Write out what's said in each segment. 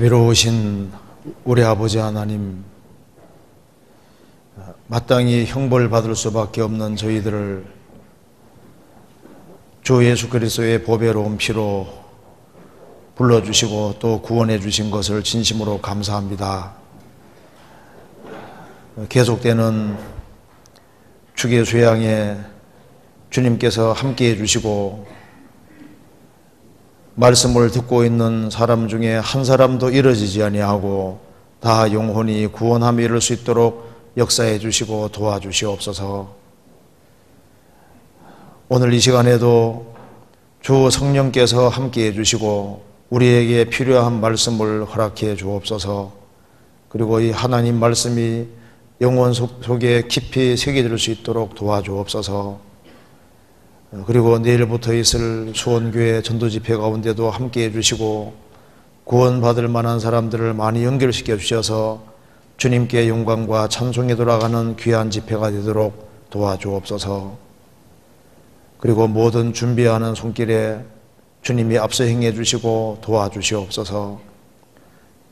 자비로우신 우리 아버지 하나님, 마땅히 형벌 받을 수밖에 없는 저희들을 주 예수 그리스도의 보배로운 피로 불러주시고 또 구원해 주신 것을 진심으로 감사합니다. 계속되는 주의 수양에 주님께서 함께 해주시고 말씀을 듣고 있는 사람 중에 한 사람도 이뤄지지 아니하고 다 영혼이 구원함에 이를 수 있도록 역사해 주시고 도와주시옵소서. 오늘 이 시간에도 주 성령께서 함께 해 주시고 우리에게 필요한 말씀을 허락해 주옵소서. 그리고 이 하나님 말씀이 영혼 속에 깊이 새겨질 수 있도록 도와주옵소서. 그리고 내일부터 있을 수원교회 전도집회 가운데도 함께 해주시고 구원받을 만한 사람들을 많이 연결시켜 주셔서 주님께 영광과 찬송에 돌아가는 귀한 집회가 되도록 도와주옵소서. 그리고 모든 준비하는 손길에 주님이 앞서 행해 주시고 도와주시옵소서.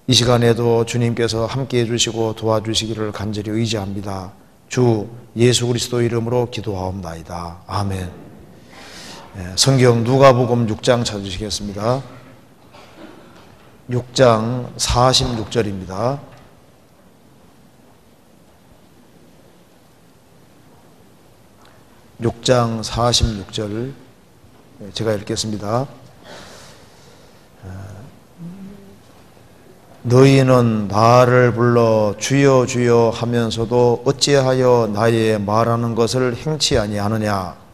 이 시간에도 주님께서 함께 해주시고 도와주시기를 간절히 의지합니다. 주 예수 그리스도 이름으로 기도하옵나이다. 아멘. 예, 성경 누가복음 6장 찾으시겠습니다. 6장 46절입니다. (6장 46절) 제가 읽겠습니다. 너희는 나를 불러 주여 주여 하면서도 어찌하여 나의 말하는 것을 행치 아니하느냐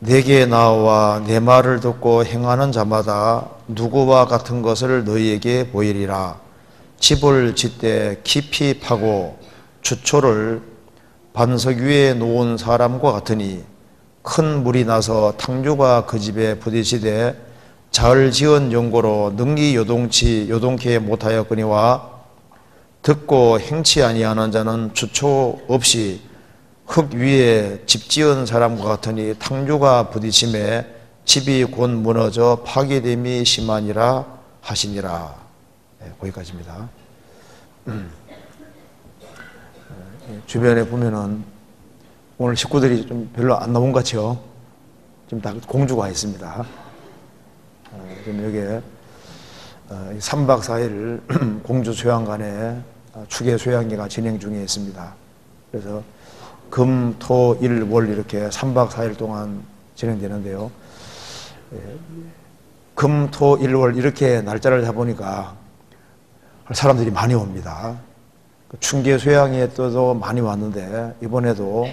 내게 나와 내 말을 듣고 행하는 자마다 누구와 같은 것을 너희에게 보이리라. 집을 짓되 깊이 파고 주초를 반석 위에 놓은 사람과 같으니 큰 물이 나서 탕주가 그 집에 부딪히되 잘 지은 연고로 능히 요동치 요동케 못하였거니와 듣고 행치 아니하는 자는 주초 없이 흙 위에 집 지은 사람과 같으니 탕주가 부딪힘에 집이 곧 무너져 파괴됨이 심하니라 하시니라. 네, 거기까지입니다. 음. 주변에 보면은 오늘 식구들이 좀 별로 안 나온 것 같죠? 지금 다 공주가 있습니다. 지금 여기에 3박 어, 4일 공주 소양관에 어, 추계 소양기가 진행 중에 있습니다. 그래서 금, 토, 일, 월 이렇게 3박 4일 동안 진행되는데요. 예, 금, 토, 일, 월 이렇게 날짜를 잡으니까 사람들이 많이 옵니다. 그 충계 소양에 또도 많이 왔는데 이번에도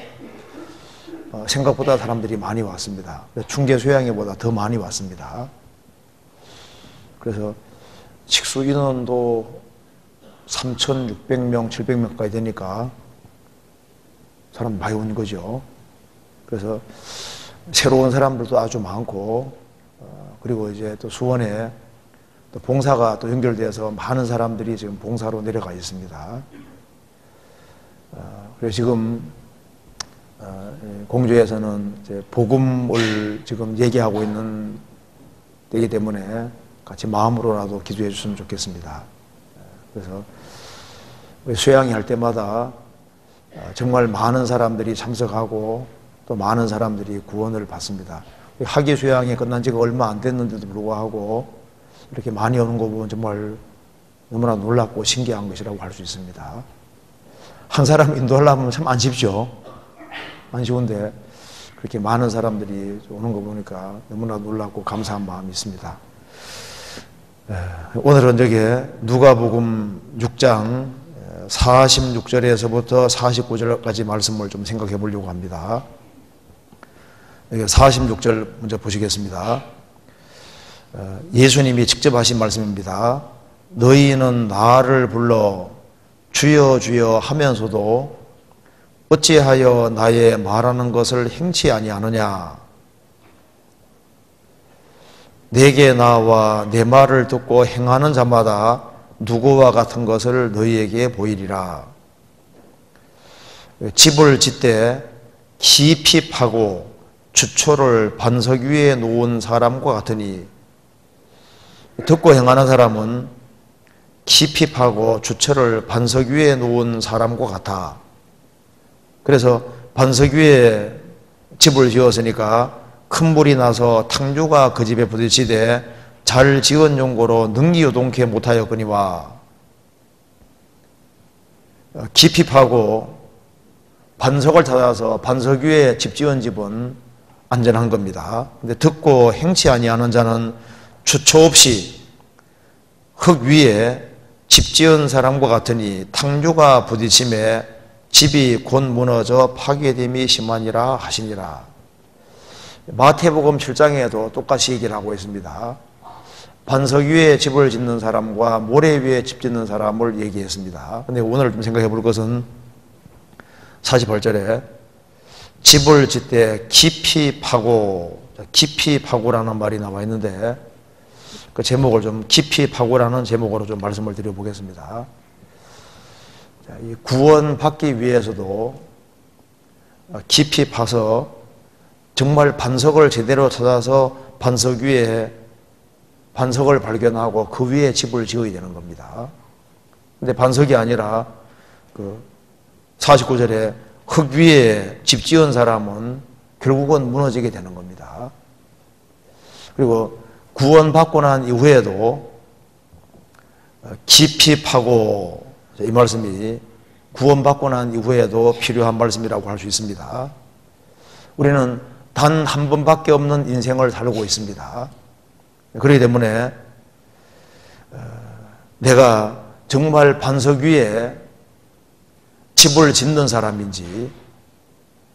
어, 생각보다 사람들이 많이 왔습니다. 충계 소양회보다 더 많이 왔습니다. 그래서 식수 인원도 3,600명, 700명까지 되니까 사람 많이 온 거죠. 그래서 새로운 사람들도 아주 많고, 어, 그리고 이제 또 수원에 또 봉사가 또 연결돼서 많은 사람들이 지금 봉사로 내려가 있습니다. 어, 그래서 지금 어, 공주에서는 이제 복음을 지금 얘기하고 있는 때이기 때문에 같이 마음으로라도 기도해 주셨으면 좋겠습니다. 그래서 수양이 할 때마다 어, 정말 많은 사람들이 참석하고 또 많은 사람들이 구원을 받습니다. 학예 수양이 끝난 지가 얼마 안 됐는데도 불구하고 이렇게 많이 오는 거 보면 정말 너무나 놀랍고 신기한 것이라고 할 수 있습니다. 한 사람 인도하려면 참 안 쉽죠. 안 쉬운데 그렇게 많은 사람들이 오는 거 보니까 너무나 놀랍고 감사한 마음이 있습니다. 예, 오늘은 저기 누가복음 6장 46절에서부터 49절까지 말씀을 좀 생각해 보려고 합니다. 46절 먼저 보시겠습니다. 어, 예수님이 직접 하신 말씀입니다. 너희는 나를 불러 주여 주여 하면서도 어찌하여 나의 말하는 것을 행치 아니하느냐 내게 나와 내 말을 듣고 행하는 자마다 누구와 같은 것을 너희에게 보이리라. 집을 짓되 깊이 파고 주초를 반석 위에 놓은 사람과 같으니 듣고 행하는 사람은 깊이 파고 주초를 반석 위에 놓은 사람과 같아. 그래서 반석 위에 집을 지었으니까 큰 불이 나서 탕주가 그 집에 부딪히되 잘 지은 용고로 능히 요동케 못하였거니와 깊이 파고 반석을 찾아서 반석 위에 집 지은 집은 안전한 겁니다. 근데 듣고 행치 아니하는 자는 주초 없이 흙 위에 집 지은 사람과 같으니 탕주가 부딪힘에 집이 곧 무너져 파괴됨이 심하니라 하시니라. 마태복음 7장에도 똑같이 얘기를 하고 있습니다. 반석 위에 집을 짓는 사람과 모래 위에 집 짓는 사람을 얘기했습니다. 근데 오늘 좀 생각해 볼 것은 48절에 집을 짓되 깊이 파고, 깊이 파고라는 말이 나와 있는데 그 제목을 좀 깊이 파고라는 제목으로 좀 말씀을 드려보겠습니다. 구원 받기 위해서도 깊이 파서 정말 반석을 제대로 찾아서 반석 위에 반석을 발견하고 그 위에 집을 지어야 되는 겁니다. 근데 반석이 아니라 그 49절에 흙 위에 집 지은 사람은 결국은 무너지게 되는 겁니다. 그리고 구원받고 난 이후에도 깊이 파고 이 말씀이 구원받고 난 이후에도 필요한 말씀이라고 할 수 있습니다. 우리는 단 한 번밖에 없는 인생을 살고 있습니다. 그렇기 때문에 어, 내가 정말 반석 위에 집을 짓는 사람인지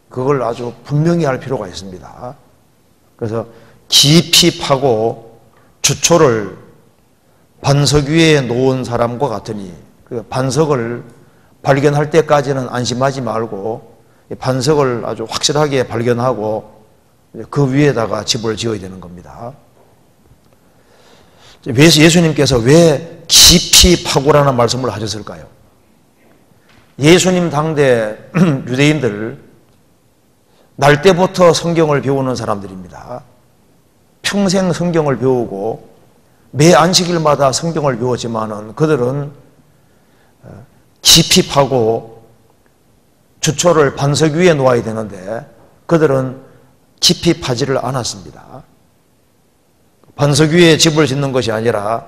그걸 아주 분명히 할 필요가 있습니다. 그래서 깊이 파고 주초를 반석 위에 놓은 사람과 같으니 그 반석을 발견할 때까지는 안심하지 말고 반석을 아주 확실하게 발견하고 그 위에다가 집을 지어야 되는 겁니다. 예수님께서 왜 깊이 파고라는 말씀을 하셨을까요? 예수님 당대 유대인들 날 때부터 성경을 배우는 사람들입니다. 평생 성경을 배우고 매 안식일마다 성경을 배웠지만은 그들은 어, 깊이 파고 주초를 반석 위에 놓아야 되는데 그들은 깊이 파지를 않았습니다. 반석 위에 집을 짓는 것이 아니라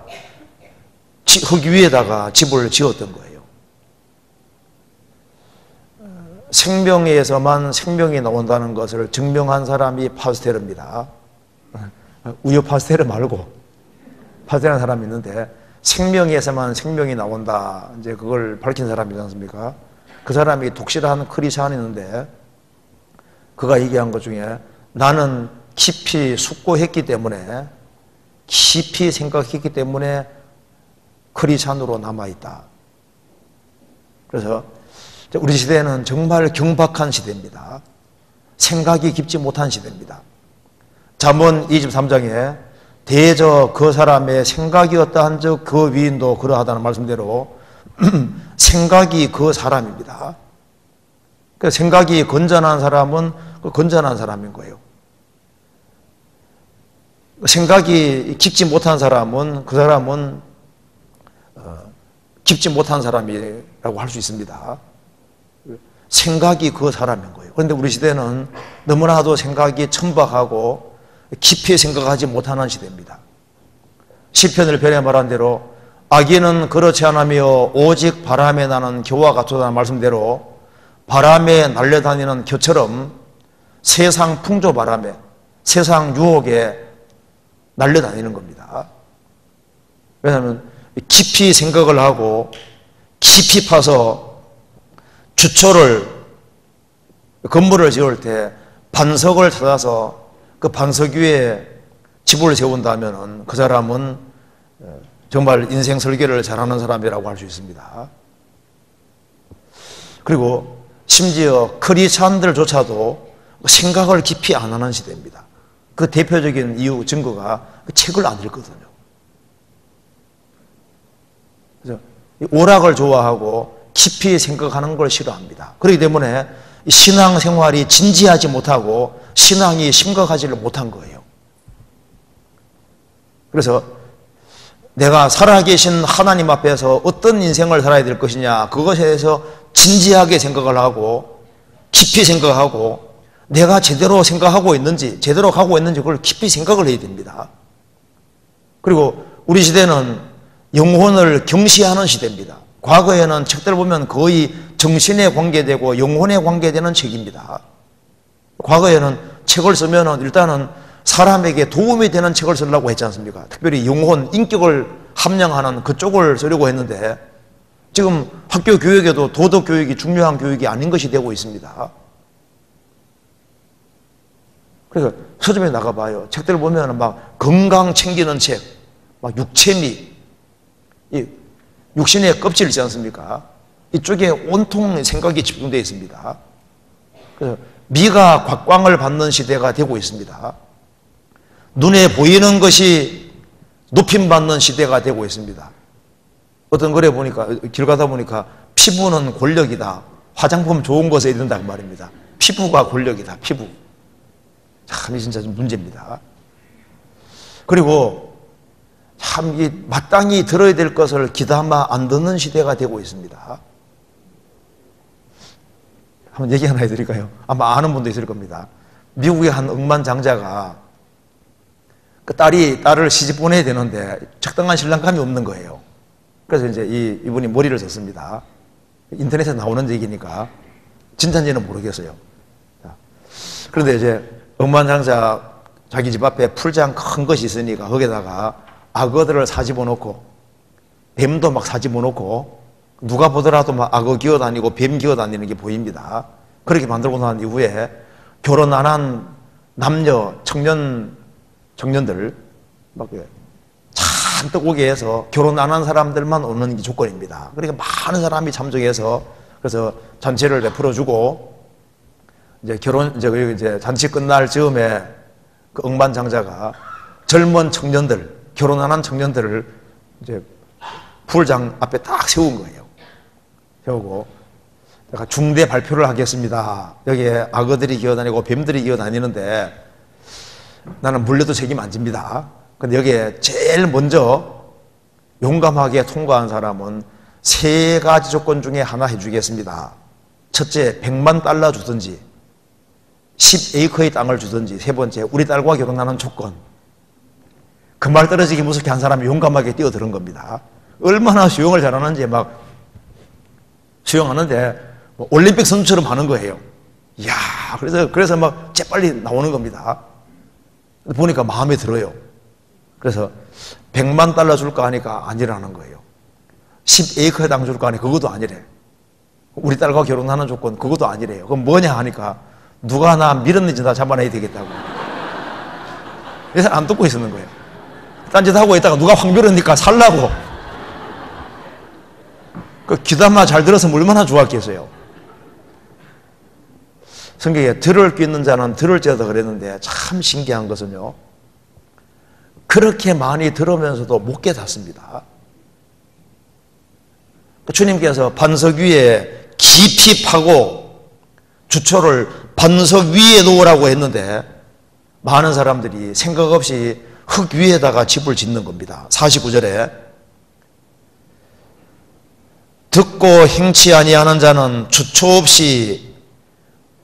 흙 위에다가 집을 지었던 거예요. 생명에서만 생명이 나온다는 것을 증명한 사람이 파스테르입니다. 우유 파스테르 말고 파스테르라는 사람이 있는데 생명에서만 생명이 나온다. 이제 그걸 밝힌 사람이지 않습니까? 그 사람이 독실한 크리스찬이 있는데 그가 얘기한 것 중에 나는 깊이 숙고했기 때문에 깊이 생각했기 때문에 크리스찬으로 남아있다. 그래서 우리 시대는 정말 경박한 시대입니다. 생각이 깊지 못한 시대입니다. 잠언 23장에 대저 그 사람의 생각이었다 한즉 그 위인도 그러하다는 말씀대로 생각이 그 사람입니다. 그 생각이 건전한 사람은 그 건전한 사람인 거예요. 생각이 깊지 못한 사람은 그 사람은 어, 깊지 못한 사람이라고 할 수 있습니다. 생각이 그 사람인 거예요. 그런데 우리 시대는 너무나도 생각이 천박하고 깊이 생각하지 못하는 시대입니다. 시편을 변해 말한 대로 악인은 그렇지 않으며 오직 바람에 나는 겨와 같다는 말씀대로 바람에 날려다니는 겨처럼 세상 풍조 바람에 세상 유혹에 날려다니는 겁니다. 왜냐하면 깊이 생각을 하고 깊이 파서 주초를 건물을 지을 때 반석을 찾아서 그 반석 위에 집을 세운다면 그 사람은 정말 인생 설계를 잘하는 사람이라고 할 수 있습니다. 그리고 심지어 크리스찬들조차도 생각을 깊이 안 하는 시대입니다. 그 대표적인 이유 증거가 그 책을 안 읽거든요. 그래서 오락을 좋아하고 깊이 생각하는 걸 싫어합니다. 그렇기 때문에 신앙 생활이 진지하지 못하고 신앙이 심각하지를 못한 거예요. 그래서 내가 살아계신 하나님 앞에서 어떤 인생을 살아야 될 것이냐 그것에 대해서 진지하게 생각을 하고 깊이 생각하고 내가 제대로 생각하고 있는지 제대로 가고 있는지 그걸 깊이 생각을 해야 됩니다. 그리고 우리 시대는 영혼을 경시하는 시대입니다. 과거에는 책들 보면 거의 정신에 관계되고 영혼에 관계되는 책입니다. 과거에는 책을 쓰면 일단은 사람에게 도움이 되는 책을 쓰려고 했지 않습니까? 특별히 영혼, 인격을 함양하는 그쪽을 쓰려고 했는데 지금 학교 교육에도 도덕 교육이 중요한 교육이 아닌 것이 되고 있습니다. 그래서 서점에 나가봐요. 책들 보면 막 건강 챙기는 책, 막 육체미, 이 육신의 껍질 있지 않습니까? 이쪽에 온통 생각이 집중되어 있습니다. 그래서 미가 곽광을 받는 시대가 되고 있습니다. 눈에 보이는 것이 높임받는 시대가 되고 있습니다. 어떤 글에 보니까, 길 가다 보니까 피부는 권력이다. 화장품 좋은 거 써야 된다. 그 말입니다. 피부가 권력이다. 피부. 참, 이 진짜 좀 문제입니다. 그리고 참, 이 마땅히 들어야 될 것을 기다마 안 듣는 시대가 되고 있습니다. 한번 얘기 하나 해드릴까요? 아마 아는 분도 있을 겁니다. 미국의 한 억만장자가 그 딸이 딸을 시집 보내야 되는데 적당한 신랑감이 없는 거예요. 그래서 이제 이, 이분이 머리를 썼습니다. 인터넷에 나오는 얘기니까 진짜인지는 모르겠어요. 그런데 이제 억만장자 자기 집 앞에 풀장 큰 것이 있으니까 거기다가 악어들을 사집어 놓고 뱀도 막 사집어 놓고 누가 보더라도 막 악어 기어 다니고 뱀 기어 다니는 게 보입니다. 그렇게 만들고 난 이후에 결혼 안 한 남녀, 청년, 청년들 막 잔뜩 오게 해서 결혼 안 한 사람들만 오는 게 조건입니다. 그러니까 많은 사람이 참석해서 그래서 잔치를 베풀어 주고 이제 결혼 이제 그 이제 잔치 끝날 즈음에 그 억만장자가 젊은 청년들 결혼 안 한 청년들을 이제 풀장 앞에 딱 세운 거예요. 세우고 내가 중대 발표를 하겠습니다. 여기에 악어들이 기어다니고 뱀들이 기어다니는데 나는 물려도 책임 안 집니다. 근데 여기에 제일 먼저 용감하게 통과한 사람은 세 가지 조건 중에 하나 해주겠습니다. 첫째, 100만 달러 주든지, 10에이커의 땅을 주든지, 세 번째, 우리 딸과 결혼하는 조건. 그 말 떨어지기 무섭게 한 사람이 용감하게 뛰어드는 겁니다. 얼마나 수영을 잘하는지 막 수영하는데 뭐 올림픽 선수처럼 하는 거예요. 이야, 그래서, 그래서 막 재빨리 나오는 겁니다. 보니까 마음에 들어요. 그래서 100만 달러 줄까 하니까 아니라는 거예요. 10에이커 당 줄까 하니 그것도 아니래. 우리 딸과 결혼하는 조건 그것도 아니래요. 그럼 뭐냐 하니까 누가 나 밀었는지 다 잡아내야 되겠다고. 그래서 안 듣고 있었는 거예요. 딴짓 하고 있다가 누가 확 밀으니까 살라고. 그 귀담아 잘 들어서 얼마나 좋았겠어요. 성경에 들을 수 있는 자는 들을지어다 그랬는데 참 신기한 것은요. 그렇게 많이 들으면서도 못 깨닫습니다. 주님께서 반석 위에 깊이 파고 주초를 반석 위에 놓으라고 했는데 많은 사람들이 생각 없이 흙 위에다가 집을 짓는 겁니다. 49절에 듣고 행치 아니하는 자는 주초 없이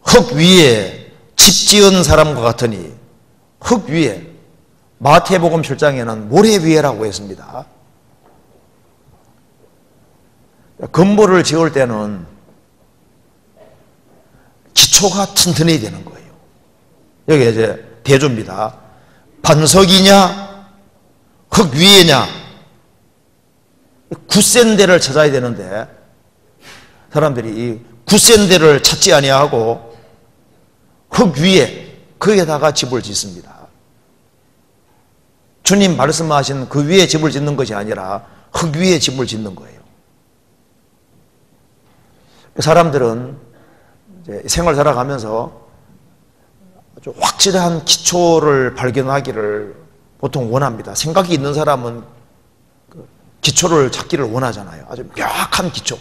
흙 위에 집 지은 사람과 같으니 흙 위에 마태복음 7장에는 모래 위에라고 했습니다. 건물을 지을 때는 기초가 튼튼해야 되는 거예요. 여기 이제 대조입니다. 반석이냐, 흙 위에냐, 굳센 데를 찾아야 되는데 사람들이 이 굳센 데를 찾지 아니하고 흙 위에 거기에다가 집을 짓습니다. 주님 말씀하신 그 위에 집을 짓는 것이 아니라 흙 위에 집을 짓는 거예요. 사람들은 생활 살아가면서 아주 확실한 기초를 발견하기를 보통 원합니다. 생각이 있는 사람은 그 기초를 찾기를 원하잖아요. 아주 명확한 기초.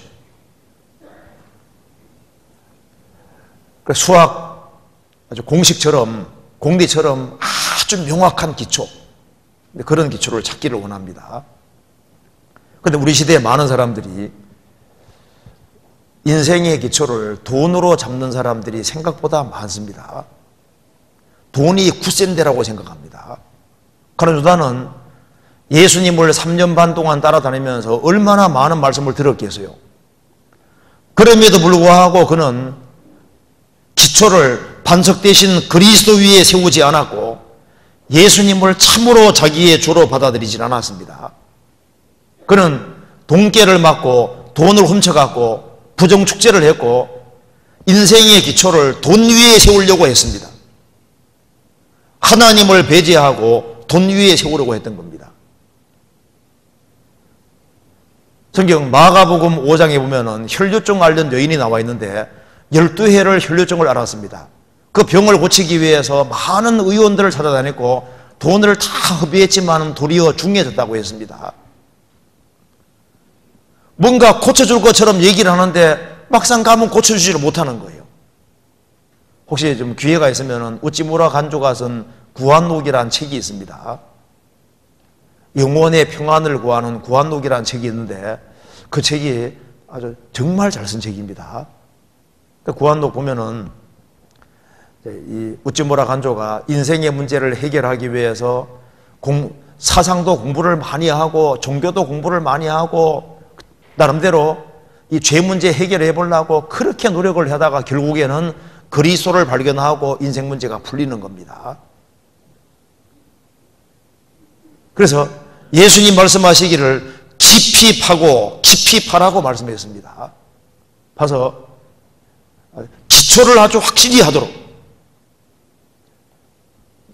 그 수학 아주 공식처럼 공리처럼 아주 명확한 기초 그런 기초를 찾기를 원합니다. 그런데 우리 시대에 많은 사람들이 인생의 기초를 돈으로 잡는 사람들이 생각보다 많습니다. 돈이 굳센데라고 생각합니다. 그러나 나는 예수님을 3년 반 동안 따라다니면서 얼마나 많은 말씀을 들었겠어요. 그럼에도 불구하고 그는 기초를 반석 대신 그리스도 위에 세우지 않았고 예수님을 참으로 자기의 주로 받아들이질 않았습니다. 그는 돈깨를 맞고 돈을 훔쳐갖고 부정축제를 했고 인생의 기초를 돈 위에 세우려고 했습니다. 하나님을 배제하고 돈 위에 세우려고 했던 겁니다. 성경 마가복음 5장에 보면은 혈류증 앓는 여인이 나와 있는데 12해를 혈류증을 앓았습니다. 그 병을 고치기 위해서 많은 의원들을 찾아다녔고 돈을 다 허비했지만 도리어 중해졌다고 했습니다. 뭔가 고쳐줄 것처럼 얘기를 하는데 막상 가면 고쳐주지를 못하는 거예요. 혹시 좀 기회가 있으면 우찌무라 간조가 쓴 구한록이라는 책이 있습니다. 영원의 평안을 구하는 구한록이라는 책이 있는데 그 책이 아주 정말 잘 쓴 책입니다. 그 구한록 보면은 이 우찌무라 간조가 인생의 문제를 해결하기 위해서 공, 사상도 공부를 많이 하고 종교도 공부를 많이 하고 나름대로 이 죄 문제 해결해 보려고 그렇게 노력을 하다가 결국에는 그리스도를 발견하고 인생 문제가 풀리는 겁니다. 그래서 예수님 말씀하시기를 깊이 파고 깊이 파라고 말씀했습니다. 봐서 기초를 아주 확실히 하도록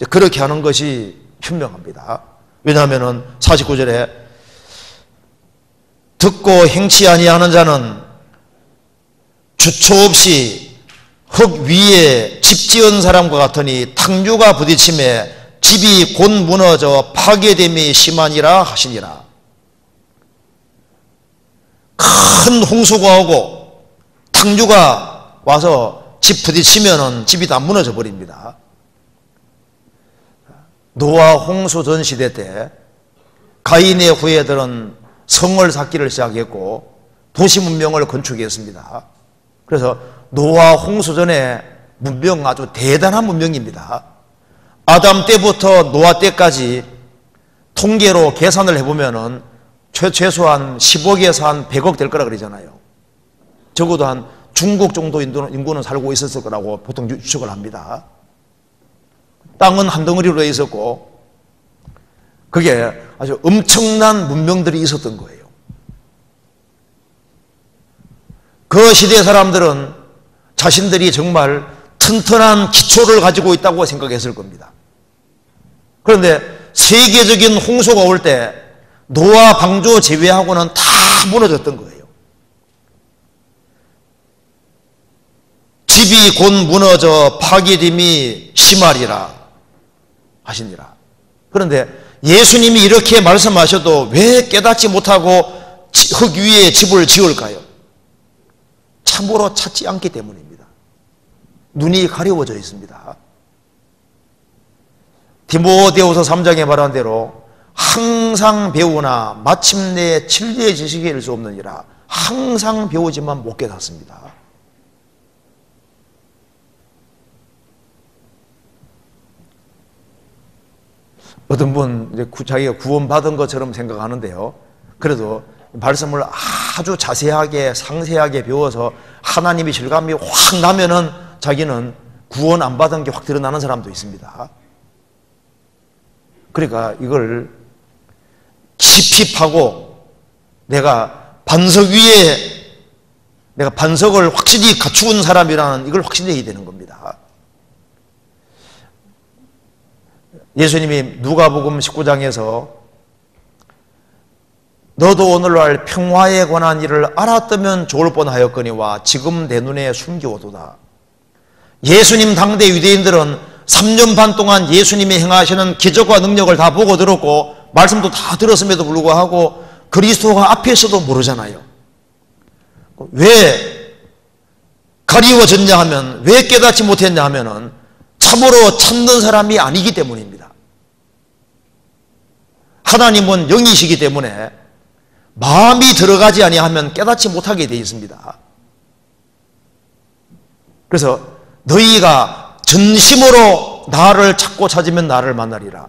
그렇게 하는 것이 현명합니다. 왜냐하면 49절에 듣고 행치 아니하는 자는 주초 없이 흙 위에 집 지은 사람과 같으니 탕류가 부딪힘에 집이 곧 무너져 파괴됨이 심하니라 하시니라. 큰 홍수가 오고 탕류가 와서 집 부딪히면은 집이 다 무너져 버립니다. 노아 홍수 전 시대 때 가인의 후예들은 성을 쌓기를 시작했고 도시 문명을 건축했습니다. 그래서 노아 홍수 전에 문명 아주 대단한 문명입니다. 아담 때부터 노아 때까지 통계로 계산을 해보면은 최소한 10억에서 한 100억 될 거라 그러잖아요. 적어도 한 중국 정도 인구는 살고 있었을 거라고 보통 추측을 합니다. 땅은 한 덩어리로 있었고, 그게 아주 엄청난 문명들이 있었던 거예요. 그 시대 사람들은 자신들이 정말 튼튼한 기초를 가지고 있다고 생각했을 겁니다. 그런데 세계적인 홍수가 올 때 노아 방조 제외하고는 다 무너졌던 거예요. 집이 곧 무너져 파괴됨이 심하리라 하시니라. 그런데 예수님이 이렇게 말씀하셔도 왜 깨닫지 못하고 흙 위에 집을 지을까요? 참으로 찾지 않기 때문입니다. 눈이 가려워져 있습니다. 디모데후서 3장에 말한 대로 항상 배우나 마침내 진리의 지식이 이를 수 없느니라 항상 배우지만 못 깨닫습니다. 어떤 분 이제 자기가 구원받은 것처럼 생각하는데요. 그래도 말씀을 아주 자세하게 상세하게 배워서 하나님이 실감이 확 나면은 자기는 구원 안 받은 게 확 드러나는 사람도 있습니다. 그러니까 이걸 깊이 파고 내가 반석 위에 내가 반석을 확실히 갖추은 사람이라는 이걸 확신해야 되는 겁니다. 예수님이 누가복음 19장에서 너도 오늘날 평화에 관한 일을 알았다면 좋을 뻔하였거니와 지금 내 눈에 숨겨오도다. 예수님 당대 유대인들은 3년 반 동안 예수님이 행하시는 기적과 능력을 다 보고 들었고 말씀도 다 들었음에도 불구하고 그리스도가 앞에서도 모르잖아요. 왜 가리워졌냐 하면 왜 깨닫지 못했냐 하면은 참으로 찾는 사람이 아니기 때문입니다. 하나님은 영이시기 때문에 마음이 들어가지 아니하면 깨닫지 못하게 되어 있습니다. 그래서 너희가 전심으로 나를 찾고 찾으면 나를 만나리라.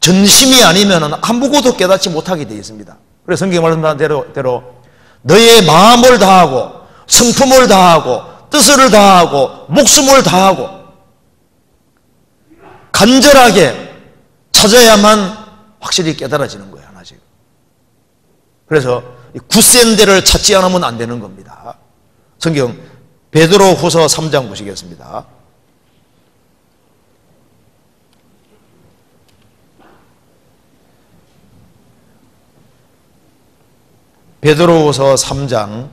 전심이 아니면 아무것도 깨닫지 못하게 되어 있습니다. 그래서 성경 말씀한 대로, 대로 너의 마음을 다하고 성품을 다하고 뜻을 다하고 목숨을 다하고 간절하게 찾아야만 확실히 깨달아지는 거예요, 하나씩. 그래서 굳센 데를 찾지 않으면 안 되는 겁니다. 성경 베드로 후서 3장 보시겠습니다. 베드로후서 3장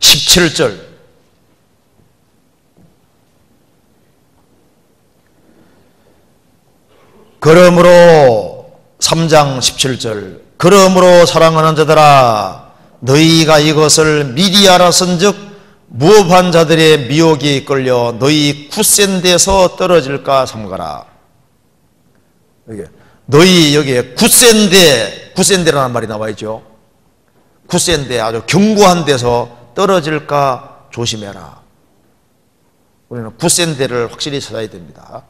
17절 그러므로 3장 17절 그러므로 사랑하는 자들아 너희가 이것을 미리 알았은즉 무업한 자들의 미혹이 끌려 너희 굳센 데서 떨어질까 삼가라. 여기 너희 여기에 굳센 데 굳센 데라는 말이 나와 있죠. 굳센 데 아주 견고한 데서 떨어질까 조심해라. 우리는 굳센 데를 확실히 찾아야 됩니다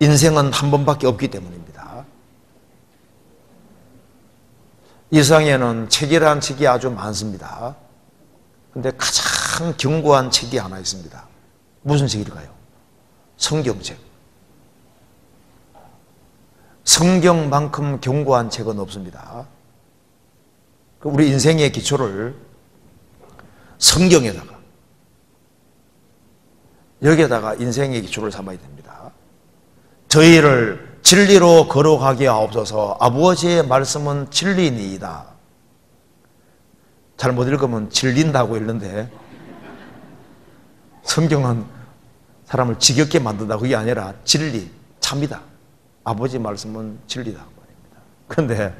인생은 한 번밖에 없기 때문입니다. 이 세상에는 책이라는 책이 아주 많습니다. 근데 가장 견고한 책이 하나 있습니다. 무슨 책일까요? 성경책. 성경만큼 견고한 책은 없습니다. 그 우리 인생의 기초를 성경에다가 여기에다가 인생의 기초를 삼아야 됩니다. 저희를 진리로 걸어가게 하옵소서 아버지의 말씀은 진리니이다. 잘못 읽으면 진린다고 읽는데 성경은 사람을 지겹게 만든다 그게 아니라 진리, 참이다. 아버지 말씀은 진리다. 그런데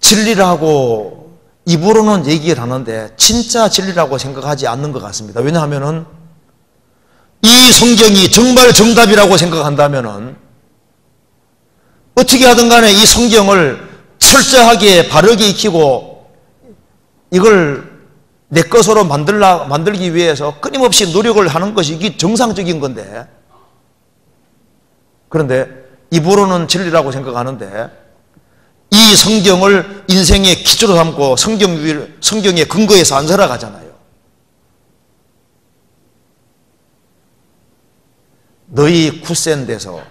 진리라고 입으로는 얘기를 하는데 진짜 진리라고 생각하지 않는 것 같습니다. 왜냐하면은 이 성경이 정말 정답이라고 생각한다면 어떻게 하든 간에 이 성경을 철저하게 바르게 익히고 이걸 내 것으로 만들라, 만들기 위해서 끊임없이 노력을 하는 것이 이게 정상적인 건데 그런데 입으로는 진리라고 생각하는데 이 성경을 인생의 기초로 삼고 성경, 성경의 근거에서 안 살아가잖아요. 너희 굳센 데서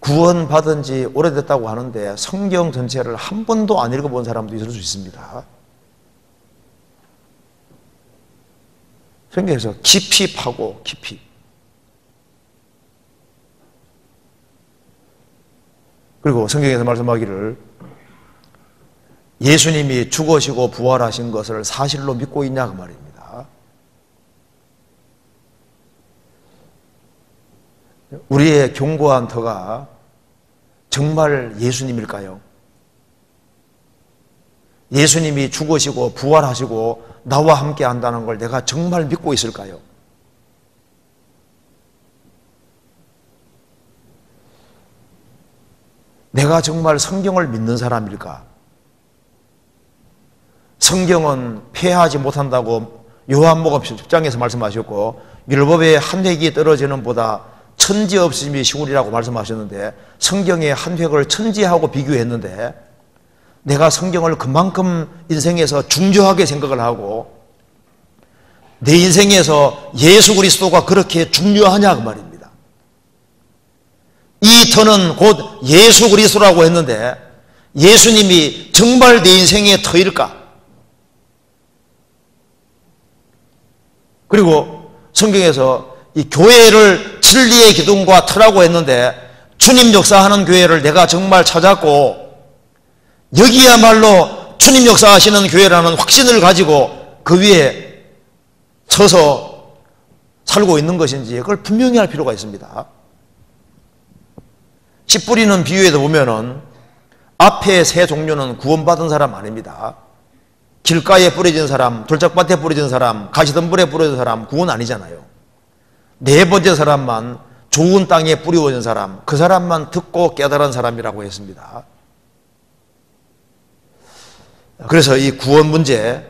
구원받은 지 오래됐다고 하는데 성경 전체를 한 번도 안 읽어본 사람도 있을 수 있습니다. 성경에서 깊이 파고 깊이 그리고 성경에서 말씀하기를 예수님이 죽으시고 부활하신 것을 사실로 믿고 있냐 그 말입니다. 우리의 견고한 터가 정말 예수님일까요? 예수님이 죽으시고 부활하시고 나와 함께 한다는 걸 내가 정말 믿고 있을까요? 내가 정말 성경을 믿는 사람일까? 성경은 폐하지 못한다고 요한복음 10장에서 말씀하셨고 율법의 한 획이 떨어지는 보다 천지 없음이 시골이라고 말씀하셨는데 성경의 한 획을 천지하고 비교했는데 내가 성경을 그만큼 인생에서 중요하게 생각을 하고 내 인생에서 예수 그리스도가 그렇게 중요하냐 그 말입니다. 이 터는 곧 예수 그리스도라고 했는데 예수님이 정말 내 인생의 터일까? 그리고 성경에서 이 교회를 진리의 기둥과 터라고 했는데 주님 역사하는 교회를 내가 정말 찾았고 여기야말로 주님 역사하시는 교회라는 확신을 가지고 그 위에 서서 살고 있는 것인지 그걸 분명히 할 필요가 있습니다. 씨 뿌리는 비유에도 보면은 앞에 세 종류는 구원받은 사람 아닙니다. 길가에 뿌려진 사람, 돌짝밭에 뿌려진 사람, 가시덤불에 뿌려진 사람 구원 아니잖아요. 네 번째 사람만 좋은 땅에 뿌려진 사람, 그 사람만 듣고 깨달은 사람이라고 했습니다. 그래서 이 구원 문제,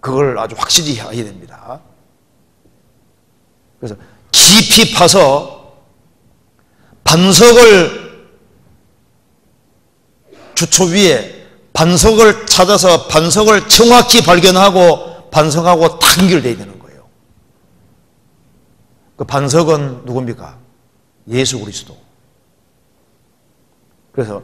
그걸 아주 확실히 해야 됩니다. 그래서 깊이 파서 반석을 주초 위에 반석을 찾아서 반석을 정확히 발견하고 반석하고 딱 연결되어야 되는 거예요. 그 반석은 누굽니까? 예수 그리스도. 그래서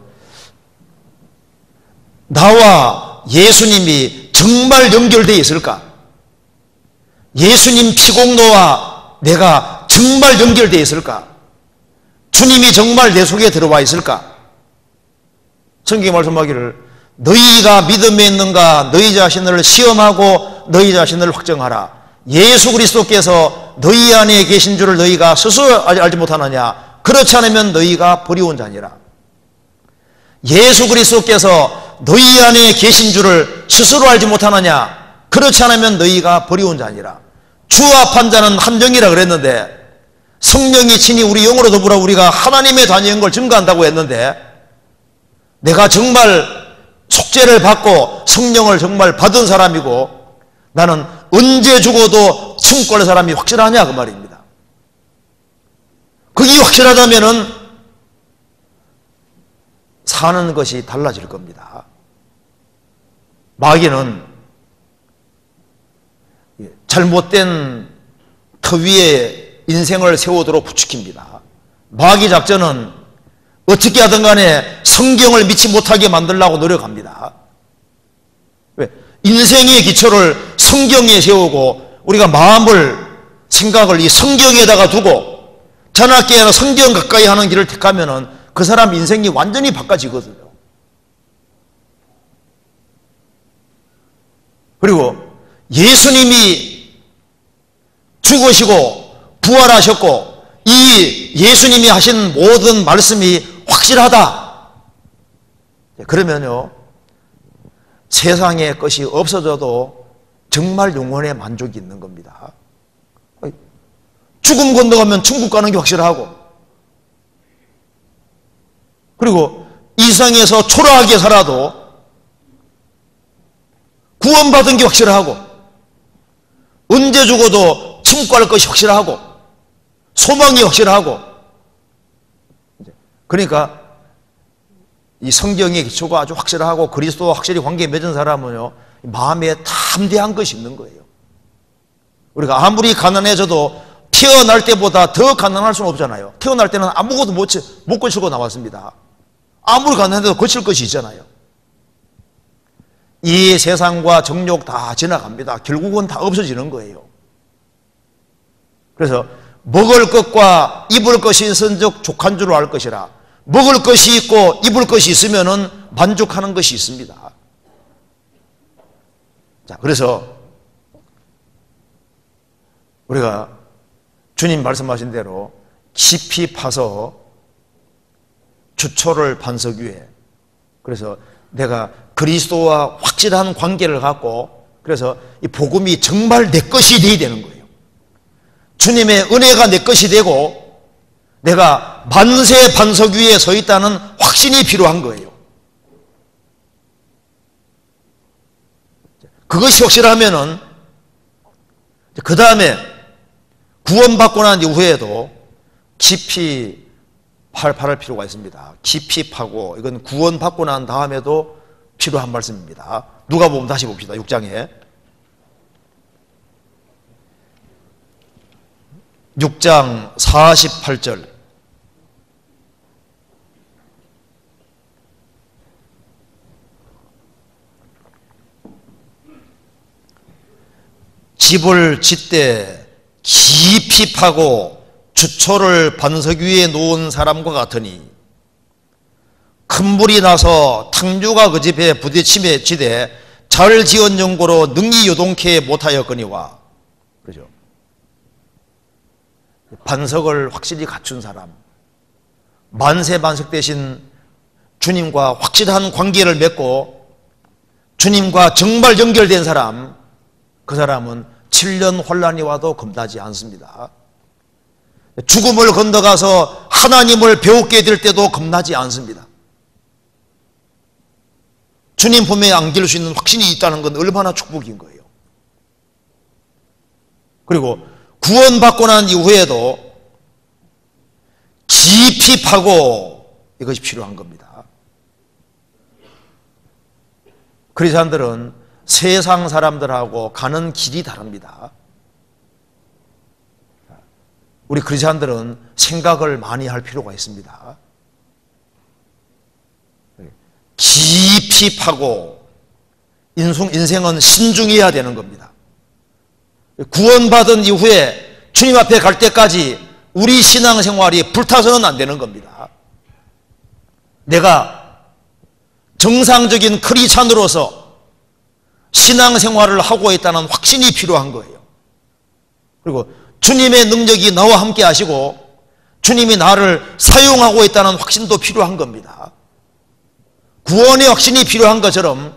나와 예수님이 정말 연결되어 있을까? 예수님 피공로와 내가 정말 연결되어 있을까? 주님이 정말 내 속에 들어와 있을까? 성경에 말씀하기를 너희가 믿음에 있는가 너희 자신을 시험하고 너희 자신을 확정하라. 예수 그리스도께서 너희 안에 계신 줄을 너희가 스스로 알지 못하느냐? 그렇지 않으면 너희가 버리온 자니라. 예수 그리스도께서 너희 안에 계신 줄을 스스로 알지 못하느냐? 그렇지 않으면 너희가 버리온 자니라. 주합한 자는 함정이라 그랬는데 성령이 친히 우리 영으로 더불어 우리가 하나님의 자녀인 걸 증거한다고 했는데 내가 정말 속죄를 받고 성령을 정말 받은 사람이고 나는 언제 죽어도 침골 사람이 확실하냐 그 말입니다. 그게 확실하다면은 사는 것이 달라질 겁니다. 마귀는 잘못된 터 위에 인생을 세우도록 부추깁니다. 마귀 작전은 어떻게 하든 간에 성경을 믿지 못하게 만들려고 노력합니다. 왜? 인생의 기초를 성경에 세우고 우리가 마음을 생각을 이 성경에다가 두고 아니라 성경 가까이 하는 길을 택하면은 그 사람 인생이 완전히 바꿔지거든요. 그리고 예수님이 죽으시고 부활하셨고 이 예수님이 하신 모든 말씀이 확실하다. 그러면요, 세상의 것이 없어져도 정말 영혼의 만족이 있는 겁니다. 죽음 건너가면 천국 가는 게 확실하고, 그리고 이상에서 초라하게 살아도 구원받은 게 확실하고, 언제 죽어도 갈 것이 확실하고, 소망이 확실하고, 그러니까 이 성경의 기초가 아주 확실하고 그리스도와 확실히 관계 맺은 사람은요 마음에 담대한 것이 있는 거예요. 우리가 아무리 가난해져도 태어날 때보다 더 가난할 수는 없잖아요. 태어날 때는 아무것도 못, 못 거치고 나왔습니다. 아무리 가난해도 거칠 것이 있잖아요. 이 세상과 정욕 다 지나갑니다. 결국은 다 없어지는 거예요. 그래서 먹을 것과 입을 것이 있은 적 족한 줄로 알 것이라 먹을 것이 있고 입을 것이 있으면은 만족하는 것이 있습니다. 자, 그래서 우리가 주님 말씀하신 대로 깊이 파서 주초를 반석 위에 그래서 내가 그리스도와 확실한 관계를 갖고 그래서 이 복음이 정말 내 것이 되어야 되는 거예요. 주님의 은혜가 내 것이 되고 내가 만세 반석 위에 서 있다는 확신이 필요한 거예요. 그것이 확실하면은 그 다음에 구원받고 난 이후에도 깊이 팔, 팔할 필요가 있습니다. 깊이 파고 이건 구원받고 난 다음에도 필요한 말씀입니다. 누가 보면 다시 봅시다. 6장에 6장 48절. 집을 짓되 깊이 파고 주초를 반석 위에 놓은 사람과 같으니 큰 물이 나서 탕주가 그 집에 부딪힘에 지대 잘 지은 연고로 능히 요동케 못하였거니와 그죠? 반석을 확실히 갖춘 사람, 만세 반석 대신 주님과 확실한 관계를 맺고 주님과 정말 연결된 사람, 그 사람은 7년 혼란이 와도 겁나지 않습니다. 죽음을 건너가서 하나님을 배우게 될 때도 겁나지 않습니다. 주님 품에 안길 수 있는 확신이 있다는 건 얼마나 축복인 거예요. 그리고 구원받고 난 이후에도 깊이 파고 이것이 필요한 겁니다. 크리스천들은 세상 사람들하고 가는 길이 다릅니다. 우리 크리스천들은 생각을 많이 할 필요가 있습니다. 깊이 파고 인생, 인생은 신중해야 되는 겁니다. 구원받은 이후에 주님 앞에 갈 때까지 우리 신앙생활이 불타서는 안 되는 겁니다. 내가 정상적인 크리찬으로서 신앙생활을 하고 있다는 확신이 필요한 거예요. 그리고 주님의 능력이 나와 함께 하시고 주님이 나를 사용하고 있다는 확신도 필요한 겁니다. 구원의 확신이 필요한 것처럼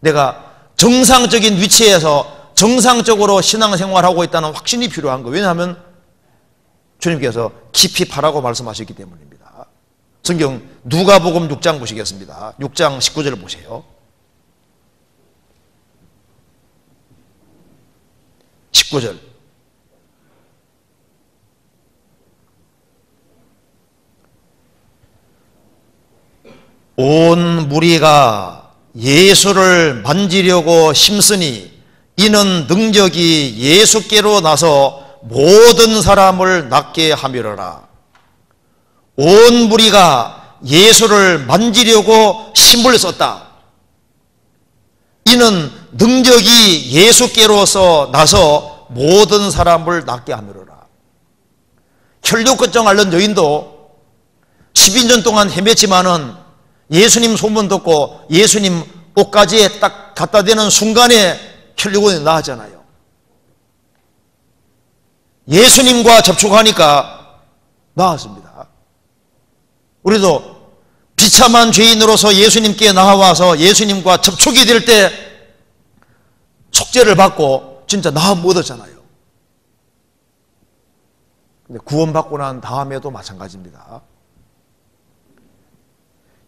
내가 정상적인 위치에서 정상적으로 신앙생활하고 있다는 확신이 필요한 거예요. 왜냐하면 주님께서 깊이 파라고 말씀하셨기 때문입니다. 성경 누가복음 6장 보시겠습니다. 6장 19절 보세요. 19절 온 무리가 예수를 만지려고 힘쓰니 이는 능력이 예수께로 나서 모든 사람을 낫게 하미라. 온 무리가 예수를 만지려고 힘을 썼다. 이는 능력이 예수께로서 나서 모든 사람을 낫게 하미라. 혈육걱정 앓는 여인도 12년 동안 헤맸지만은 예수님 소문 듣고 예수님 옷가지에 딱 갖다 대는 순간에 혈류근이 나았잖아요. 예수님과 접촉하니까 나았습니다. 우리도 비참한 죄인으로서 예수님께 나와서 예수님과 접촉이 될 때 속죄를 받고 진짜 나음 얻었잖아요. 근데 구원받고 난 다음에도 마찬가지입니다.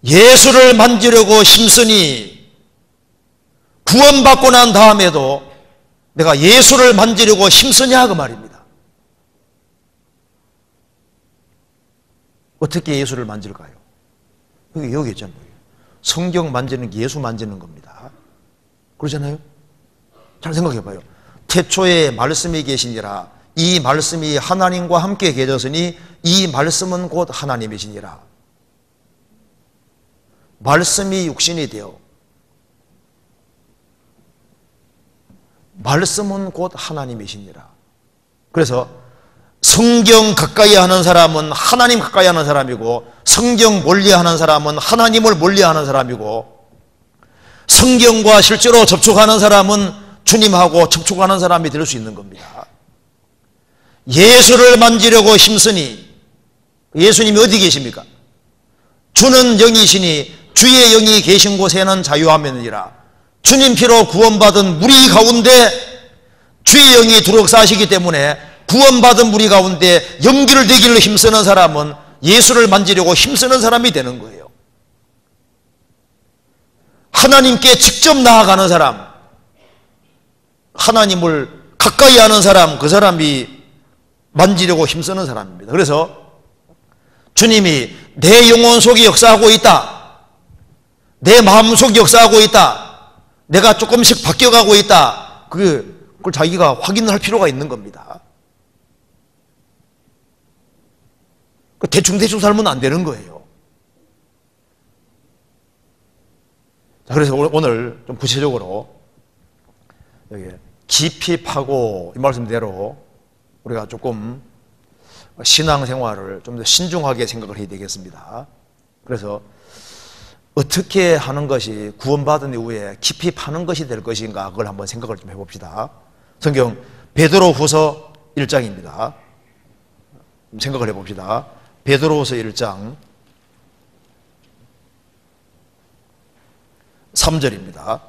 예수를 만지려고 힘쓰니 구원받고 난 다음에도 내가 예수를 만지려고 힘쓰냐 그 말입니다. 어떻게 예수를 만질까요? 여기 여기 있잖아요. 성경 만지는 게 예수 만지는 겁니다. 그러잖아요. 잘 생각해 봐요. 태초에 말씀이 계시니라 이 말씀이 하나님과 함께 계셨으니 이 말씀은 곧 하나님이시니라. 말씀이 육신이 되어 말씀은 곧 하나님이시니라. 그래서 성경 가까이 하는 사람은 하나님 가까이 하는 사람이고 성경 멀리 하는 사람은 하나님을 멀리 하는 사람이고 성경과 실제로 접촉하는 사람은 주님하고 접촉하는 사람이 될 수 있는 겁니다. 예수를 만지려고 힘쓰니 예수님이 어디 계십니까? 주는 영이시니 주의 영이 계신 곳에는 자유하면이라 주님 피로 구원받은 무리 가운데 주의 영이 두럭사시기 때문에 구원받은 무리 가운데 연결되기를 힘쓰는 사람은 예수를 만지려고 힘쓰는 사람이 되는 거예요. 하나님께 직접 나아가는 사람, 하나님을 가까이 하는 사람, 그 사람이 만지려고 힘쓰는 사람입니다. 그래서 주님이 내 영혼 속에 역사하고 있다. 내 마음속 역사하고 있다. 내가 조금씩 바뀌어가고 있다. 그, 그걸 자기가 확인할 필요가 있는 겁니다. 그 대충대충 살면 안 되는 거예요. 자, 그래서 오늘 좀 구체적으로 여기 깊이 파고 이 말씀대로 우리가 조금 신앙생활을 좀 더 신중하게 생각을 해야 되겠습니다. 그래서 어떻게 하는 것이 구원받은 이후에 깊이 파는 것이 될 것인가 그걸 한번 생각을 좀 해봅시다. 성경 베드로 후서 1장입니다. 생각을 해봅시다. 베드로후서 1장 3절입니다.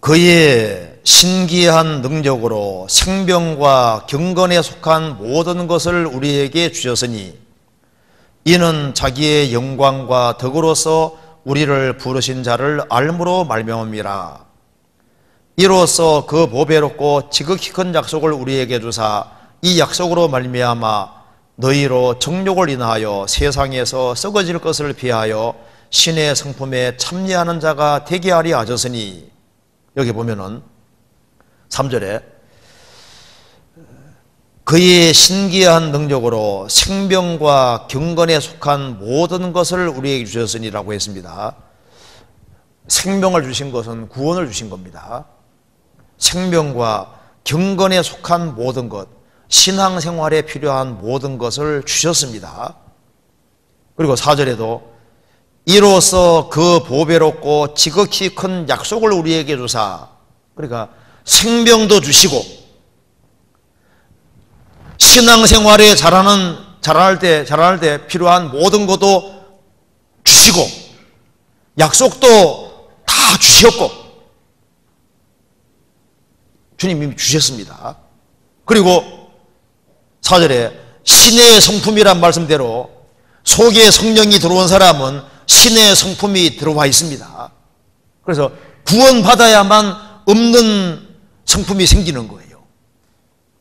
그의 신기한 능력으로 생명과 경건에 속한 모든 것을 우리에게 주셨으니 이는 자기의 영광과 덕으로서 우리를 부르신 자를 알므로 말미암이라. 이로써 그 보배롭고 지극히 큰 약속을 우리에게 주사 이 약속으로 말미암아 너희로 정욕을 인하여 세상에서 썩어질 것을 피하여 신의 성품에 참여하는 자가 되게 하리 하셨으니 여기 보면은 3절에 그의 신기한 능력으로 생명과 경건에 속한 모든 것을 우리에게 주셨으니라고 했습니다. 생명을 주신 것은 구원을 주신 겁니다. 생명과 경건에 속한 모든 것, 신앙생활에 필요한 모든 것을 주셨습니다. 그리고 4절에도 이로써 그 보배롭고 지극히 큰 약속을 우리에게 주사 그러니까 생명도 주시고 신앙생활에 자라는 자랄 때 자랄 때 필요한 모든 것도 주시고 약속도 다 주셨고 주님이 주셨습니다. 그리고 4절에 신의 성품이란 말씀대로 속에 성령이 들어온 사람은 신의 성품이 들어와 있습니다. 그래서 구원받아야만 없는 성품이 생기는 거예요.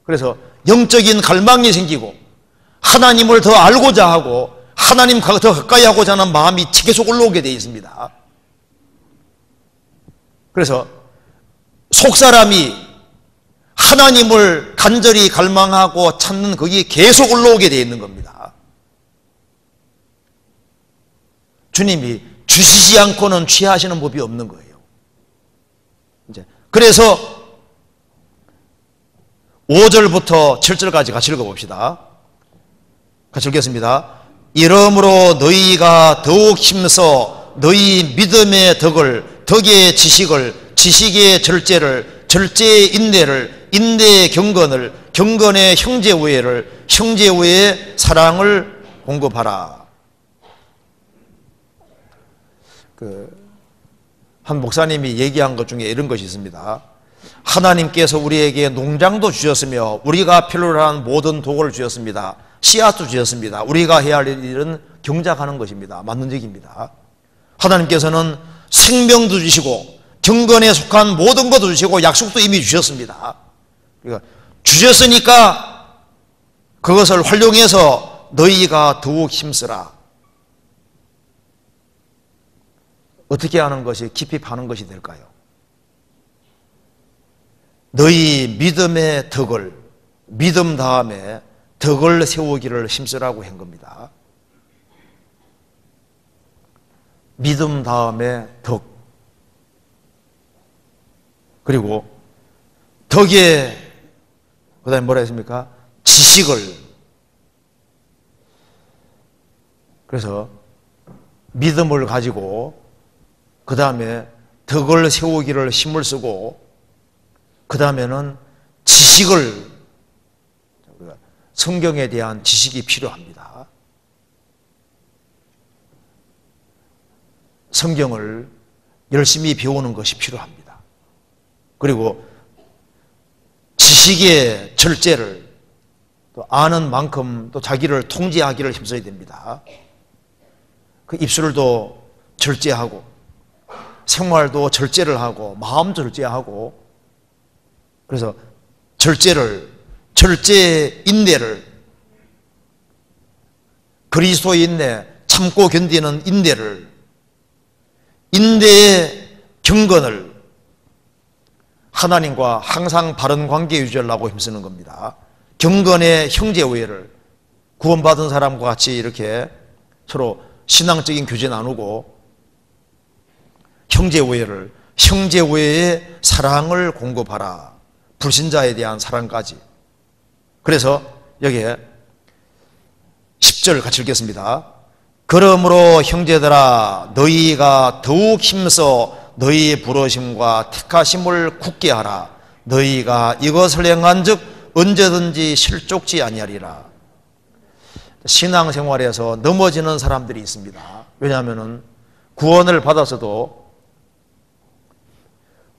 그래서 영적인 갈망이 생기고 하나님을 더 알고자 하고 하나님 더 가까이 하고자 하는 마음이 계속 올라오게 되어 있습니다. 그래서 속사람이 하나님을 간절히 갈망하고 찾는 거기 계속 올라오게 되어 있는 겁니다. 주님이 주시지 않고는 취하시는 법이 없는 거예요. 이제 그래서 5절부터 7절까지 같이 읽어봅시다. 같이 읽겠습니다. 이러므로 너희가 더욱 힘써 너희 믿음의 덕을 덕의 지식을 지식의 절제를 절제의 인내를 인내의 경건을 경건의 형제 우애를 형제 우애의 사랑을 공급하라. 그 한 목사님이 얘기한 것 중에 이런 것이 있습니다. 하나님께서 우리에게 농장도 주셨으며 우리가 필요로 하는 모든 도구를 주셨습니다. 씨앗도 주셨습니다. 우리가 해야 할 일은 경작하는 것입니다. 맞는 얘기입니다. 하나님께서는 생명도 주시고 경건에 속한 모든 것도 주시고 약속도 이미 주셨습니다. 그러니까 주셨으니까 그것을 활용해서 너희가 더욱 힘쓰라. 어떻게 하는 것이 깊이 파는 것이 될까요? 너희 믿음의 덕을 믿음 다음에 덕을 세우기를 힘쓰라고 한 겁니다. 믿음 다음에 덕. 그리고 덕에 그다음에 뭐라 했습니까? 지식을 그래서 믿음을 가지고 그 다음에 덕을 세우기를 힘을 쓰고 그 다음에는 지식을 성경에 대한 지식이 필요합니다. 성경을 열심히 배우는 것이 필요합니다. 그리고 지식의 절제를 또 아는 만큼 또 자기를 통제하기를 힘써야 됩니다. 그 입술도 절제하고 생활도 절제를 하고 마음 절제하고 그래서 절제를 절제 인내를 그리스도 인내 참고 견디는 인내를 인내의 경건을 하나님과 항상 바른 관계 유지하려고 힘쓰는 겁니다. 경건의 형제 우애를 구원받은 사람과 같이 이렇게 서로 신앙적인 교제 나누고 형제 우애를 형제 우애의 사랑을 공급하라. 불신자에 대한 사랑까지. 그래서 여기에 10절 같이 읽겠습니다. 그러므로 형제들아 너희가 더욱 힘써 너희 부르심과 택하심을 굳게 하라 너희가 이것을 행한즉 언제든지 실족지 아니하리라 신앙생활에서 넘어지는 사람들이 있습니다 왜냐하면 구원을 받아서도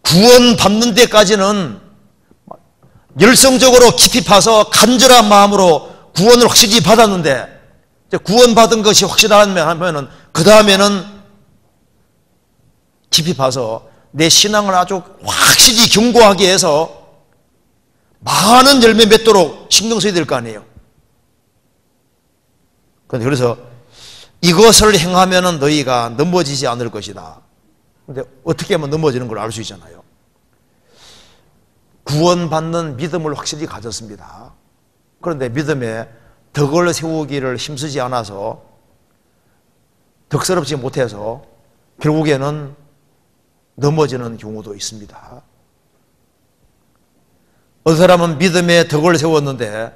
구원 받는 데까지는 열성적으로 깊이 파서 간절한 마음으로 구원을 확실히 받았는데 구원받은 것이 확실하면 그 다음에는 깊이 봐서 내 신앙을 아주 확실히 견고하게 해서 많은 열매 맺도록 신경 써야 될 거 아니에요. 그래서 이것을 행하면 너희가 넘어지지 않을 것이다. 근데 어떻게 하면 넘어지는 걸 알 수 있잖아요. 구원받는 믿음을 확실히 가졌습니다. 그런데 믿음에 덕을 세우기를 힘쓰지 않아서 덕스럽지 못해서 결국에는 넘어지는 경우도 있습니다. 어떤 사람은 믿음에 덕을 세웠는데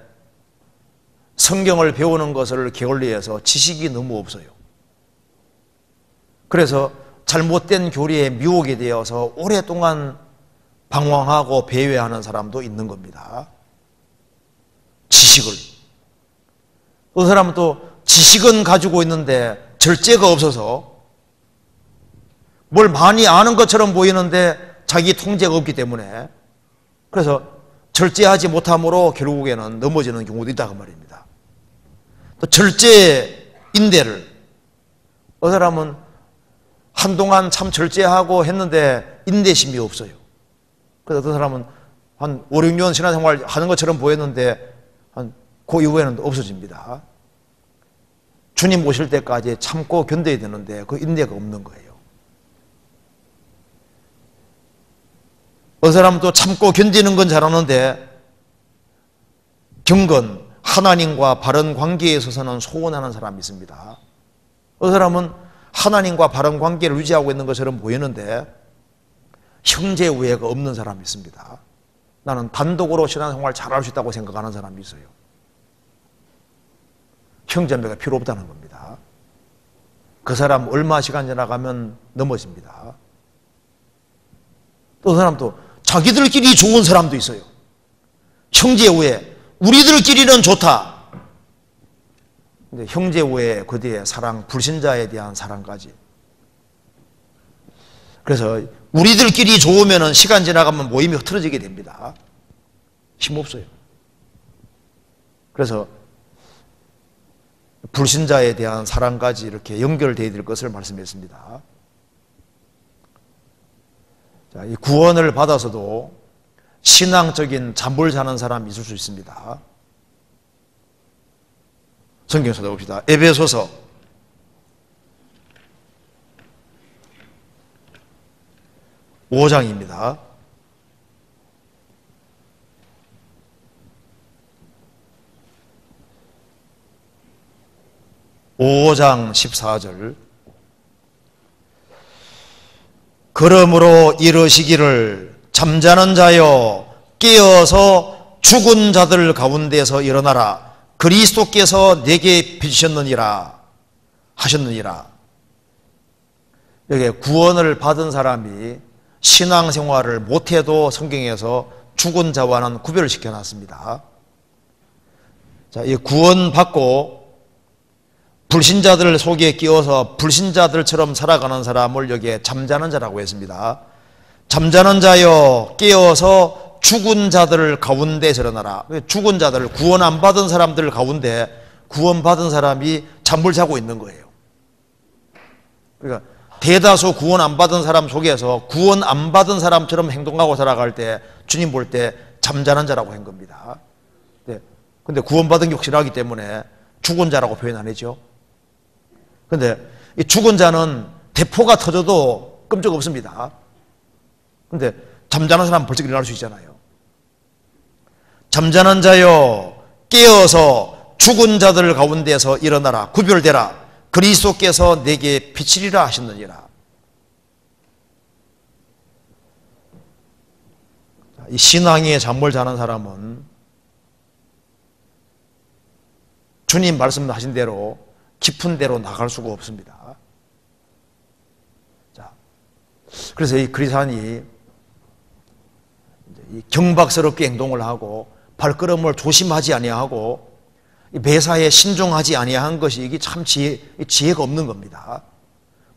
성경을 배우는 것을 게을리해서 지식이 너무 없어요. 그래서 잘못된 교리에 미혹이 되어서 오랫동안 방황하고 배회하는 사람도 있는 겁니다. 지식을. 어떤 사람은 또 지식은 가지고 있는데 절제가 없어서 뭘 많이 아는 것처럼 보이는데 자기 통제가 없기 때문에 그래서 절제하지 못함으로 결국에는 넘어지는 경우도 있다고 말입니다. 또 절제 인대를 어떤 사람은 한동안 참 절제하고 했는데 인내심이 없어요. 그래서 어떤 사람은 한 5, 6년 신앙생활 하는 것처럼 보였는데 한 그 이후에는 없어집니다. 주님 오실 때까지 참고 견뎌야 되는데 그 인내가 없는 거예요. 어떤 사람은 또 참고 견디는 건 잘하는데 경건, 하나님과 바른 관계에 있어서는 소원하는 사람이 있습니다. 어떤 사람은 하나님과 바른 관계를 유지하고 있는 것처럼 보이는데 형제 우애가 없는 사람이 있습니다. 나는 단독으로 신앙생활 잘할 수 있다고 생각하는 사람이 있어요. 형제매가 필요 없다는 겁니다. 그 사람 얼마 시간 지나가면 넘어집니다. 또 사람도 자기들끼리 좋은 사람도 있어요. 형제 우애. 우리들끼리는 좋다. 근데 형제 우애 그 뒤에 사랑, 불신자에 대한 사랑까지. 그래서 우리들끼리 좋으면 시간 지나가면 모임이 흐트러지게 됩니다. 힘없어요. 그래서 불신자에 대한 사랑까지 이렇게 연결되어야 될 것을 말씀했습니다. 자, 이 구원을 받아서도 신앙적인 잠을 자는 사람이 있을 수 있습니다. 성경 찾아봅시다. 에베소서 5장입니다. 5장 14절. 그러므로 이러시기를 잠자는 자여 깨어서 죽은 자들 가운데서 일어나라. 그리스도께서 내게 비주셨느니라 하셨느니라. 여기 구원을 받은 사람이 신앙생활을 못해도 성경에서 죽은 자와는 구별을 시켜 놨습니다. 자, 이 구원받고 불신자들 속에 끼워서 불신자들처럼 살아가는 사람을 여기에 잠자는 자라고 했습니다. 잠자는 자여 깨어서 죽은 자들 가운데 일어나라. 죽은 자들 구원 안 받은 사람들 가운데 구원 받은 사람이 잠을 자고 있는 거예요. 그러니까 대다수 구원 안 받은 사람 속에서 구원 안 받은 사람처럼 행동하고 살아갈 때 주님 볼 때 잠자는 자라고 한 겁니다. 네. 근데 구원 받은 게 확실하기 때문에 죽은 자라고 표현 안 했죠. 근데 이 죽은 자는 대포가 터져도 끔찍 없습니다. 근데 잠자는 사람 벌써 일어날 수 있잖아요. 잠자는 자여 깨어서 죽은 자들 가운데서 일어나라 구별되라 그리스도께서 내게 빛이리라 하셨느니라. 이 신앙의 잠을 자는 사람은 주님 말씀하신 대로 깊은 데로 나갈 수가 없습니다. 자, 그래서 이 그리스도인이 경박스럽게 행동을 하고 발걸음을 조심하지 아니하고 매사에 신중하지 아니한 것이 이게 참 지혜, 지혜가 없는 겁니다.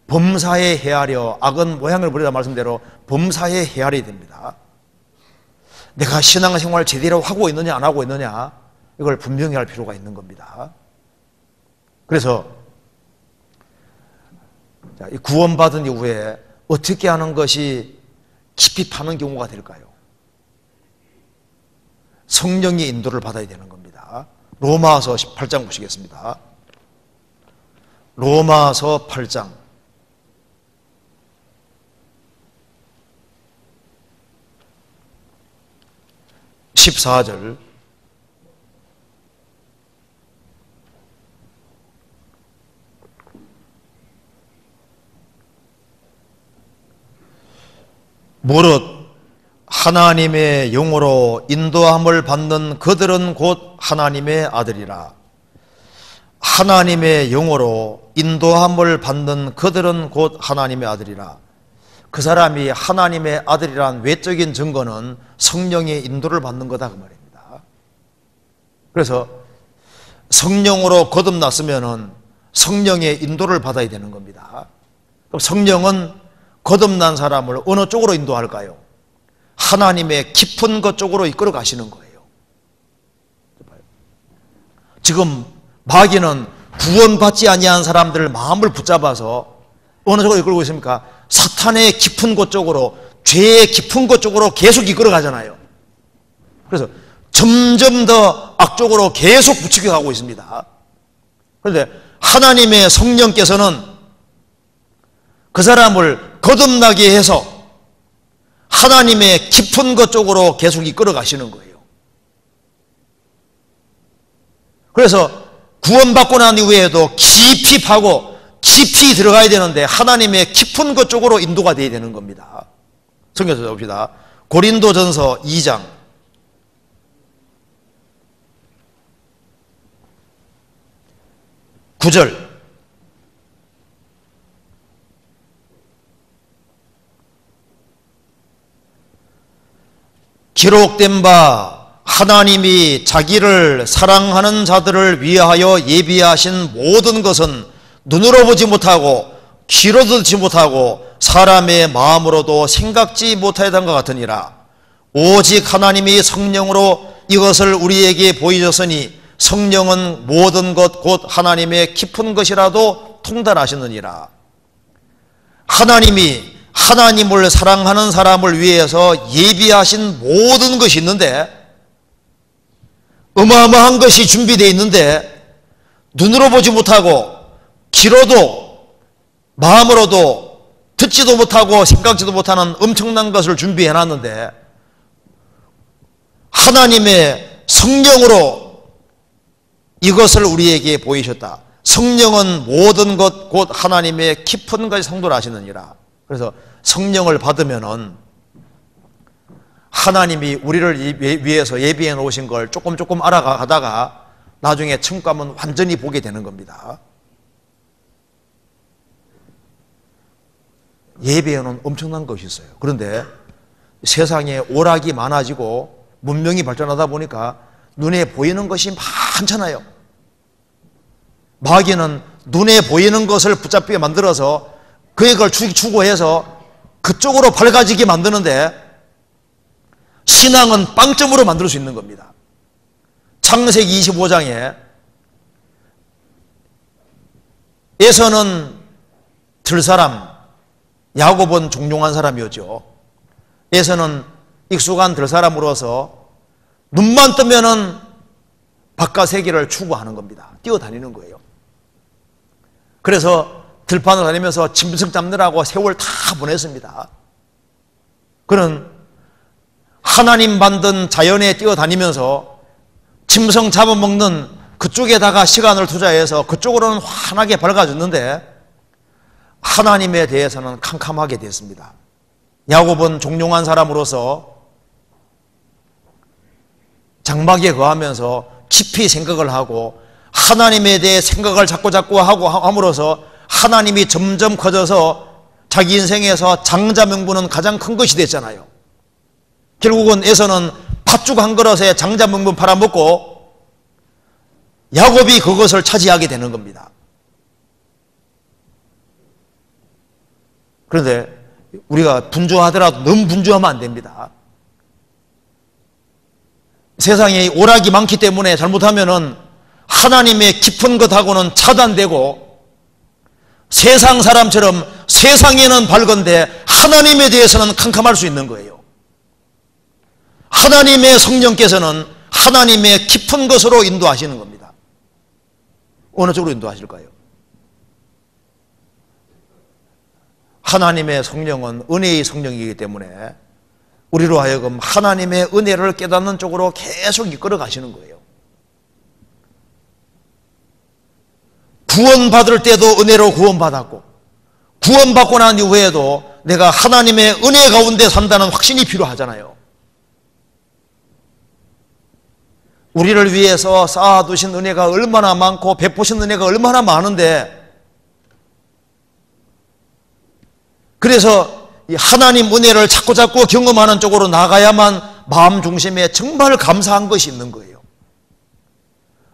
범사에 헤아려 악은 모양을 부리다 말씀대로 범사에 헤아려야 됩니다. 내가 신앙생활 제대로 하고 있느냐 안 하고 있느냐 이걸 분명히 할 필요가 있는 겁니다. 그래서 구원받은 이후에 어떻게 하는 것이 깊이 파는 경우가 될까요? 성령의 인도를 받아야 되는 겁니다. 로마서 18장 보시겠습니다. 로마서 8장 14절 무릇 하나님의 영으로 인도함을 받는 그들은 곧 하나님의 아들이라. 하나님의 영으로 인도함을 받는 그들은 곧 하나님의 아들이라. 그 사람이 하나님의 아들이란 외적인 증거는 성령의 인도를 받는 거다 그 말입니다. 그래서 성령으로 거듭났으면은 성령의 인도를 받아야 되는 겁니다. 그럼 성령은 거듭난 사람을 어느 쪽으로 인도할까요? 하나님의 깊은 것 쪽으로 이끌어 가시는 거예요. 지금 마귀는 구원받지 아니한 사람들을 마음을 붙잡아서 어느 쪽으로 이끌고 있습니까? 사탄의 깊은 곳 쪽으로 죄의 깊은 곳 쪽으로 계속 이끌어 가잖아요. 그래서 점점 더 악쪽으로 계속 부추겨 가고 있습니다. 그런데 하나님의 성령께서는 그 사람을 거듭나게 해서 하나님의 깊은 것 쪽으로 계속 이끌어 가시는 거예요. 그래서 구원받고 난 이후에도 깊이 파고 깊이 들어가야 되는데 하나님의 깊은 것 쪽으로 인도가 되어야 되는 겁니다. 성경에서 봅시다. 고린도전서 2장 9절 기록된 바 하나님이 자기를 사랑하는 자들을 위하여 예비하신 모든 것은 눈으로 보지 못하고 귀로 듣지 못하고 사람의 마음으로도 생각지 못하였던 것 같으니라. 오직 하나님이 성령으로 이것을 우리에게 보이셨으니 성령은 모든 것 곧 하나님의 깊은 것이라도 통달하시느니라. 하나님이 하나님을 사랑하는 사람을 위해서 예비하신 모든 것이 있는데 어마어마한 것이 준비되어 있는데 눈으로 보지 못하고 귀로도 마음으로도 듣지도 못하고 생각지도 못하는 엄청난 것을 준비해 놨는데 하나님의 성령으로 이것을 우리에게 보이셨다. 성령은 모든 것 곧 하나님의 깊은 것이 성도하시느니라. 그래서 성령을 받으면은 하나님이 우리를 위해서 예비해 놓으신 걸 조금 조금 알아가다가 나중에 천국가면 완전히 보게 되는 겁니다. 예배에는 엄청난 것이 있어요. 그런데 세상에 오락이 많아지고 문명이 발전하다 보니까 눈에 보이는 것이 많잖아요. 마귀는 눈에 보이는 것을 붙잡게 만들어서 그걸 추구해서 그쪽으로 밝아지게 만드는데 신앙은 빵점으로 만들 수 있는 겁니다. 창세기 25장에 에서는 들사람, 야곱은 종종한 사람이었죠. 에서는 익숙한 들사람으로서 눈만 뜨면은 바깥 세계를 추구하는 겁니다. 뛰어다니는 거예요. 그래서 들판을 다니면서 짐승 잡느라고 세월 다 보냈습니다. 그는 하나님 만든 자연에 뛰어다니면서 짐승 잡아먹는 그쪽에다가 시간을 투자해서 그쪽으로는 환하게 밝아졌는데 하나님에 대해서는 캄캄하게 됐습니다. 야곱은 종용한 사람으로서 장막에 거하면서 깊이 생각을 하고 하나님에 대해 생각을 자꾸 자꾸 하고 함으로써 하나님이 점점 커져서 자기 인생에서 장자 명분은 가장 큰 것이 됐잖아요. 결국은 에서는 팥죽 한 그릇에 장자 명분 팔아먹고 야곱이 그것을 차지하게 되는 겁니다. 그런데 우리가 분주하더라도 너무 분주하면 안 됩니다. 세상에 오락이 많기 때문에 잘못하면은 하나님의 깊은 것하고는 차단되고 세상 사람처럼 세상에는 밝은데 하나님에 대해서는 캄캄할 수 있는 거예요. 하나님의 성령께서는 하나님의 깊은 것으로 인도하시는 겁니다. 어느 쪽으로 인도하실까요? 하나님의 성령은 은혜의 성령이기 때문에 우리로 하여금 하나님의 은혜를 깨닫는 쪽으로 계속 이끌어 가시는 거예요. 구원받을 때도 은혜로 구원받았고, 구원받고 난 이후에도 내가 하나님의 은혜 가운데 산다는 확신이 필요하잖아요. 우리를 위해서 쌓아두신 은혜가 얼마나 많고, 베푸신 은혜가 얼마나 많은데, 그래서 하나님 은혜를 자꾸 자꾸 경험하는 쪽으로 나가야만 마음 중심에 정말 감사한 것이 있는 거예요.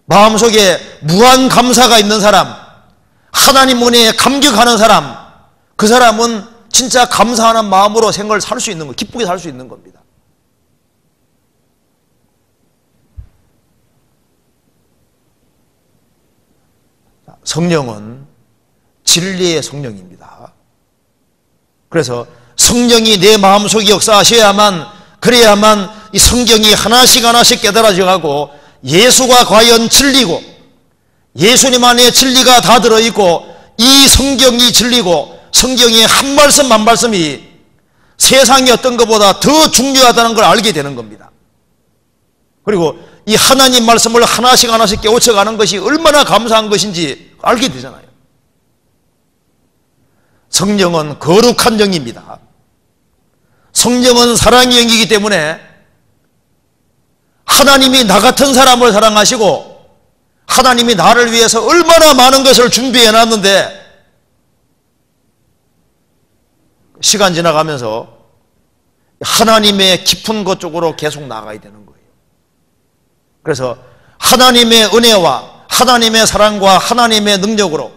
마음 속에 무한 감사가 있는 사람, 하나님 은혜에 감격하는 사람, 그 사람은 진짜 감사하는 마음으로 생을 살 수 있는 거, 기쁘게 살 수 있는 겁니다. 성령은 진리의 성령입니다. 그래서 성령이 내 마음속에 역사하셔야만 그래야만 이 성경이 하나씩 하나씩 깨달아져 가고 예수가 과연 진리고 예수님 안에 진리가 다 들어있고 이 성경이 진리고 성경의 한 말씀 한 말씀이 세상의 어떤 것보다 더 중요하다는 걸 알게 되는 겁니다. 그리고 이 하나님 말씀을 하나씩 하나씩 깨우쳐가는 것이 얼마나 감사한 것인지 알게 되잖아요. 성령은 거룩한 영입니다. 성령은 사랑의 영이기 때문에 하나님이 나 같은 사람을 사랑하시고 하나님이 나를 위해서 얼마나 많은 것을 준비해 놨는데 시간 지나가면서 하나님의 깊은 것 쪽으로 계속 나가야 되는 거예요. 그래서 하나님의 은혜와 하나님의 사랑과 하나님의 능력으로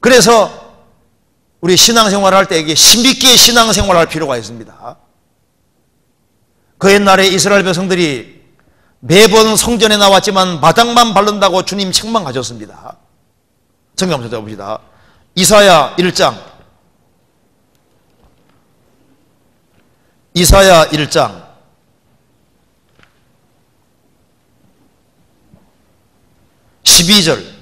그래서 우리 신앙생활을 할 때 이게 힘있게 신앙생활을 할 필요가 있습니다. 그 옛날에 이스라엘 백성들이 매번 성전에 나왔지만 마당만 바른다고 주님 책망하셨습니다. 성경 한번 찾아봅시다. 이사야 1장 이사야 1장 12절.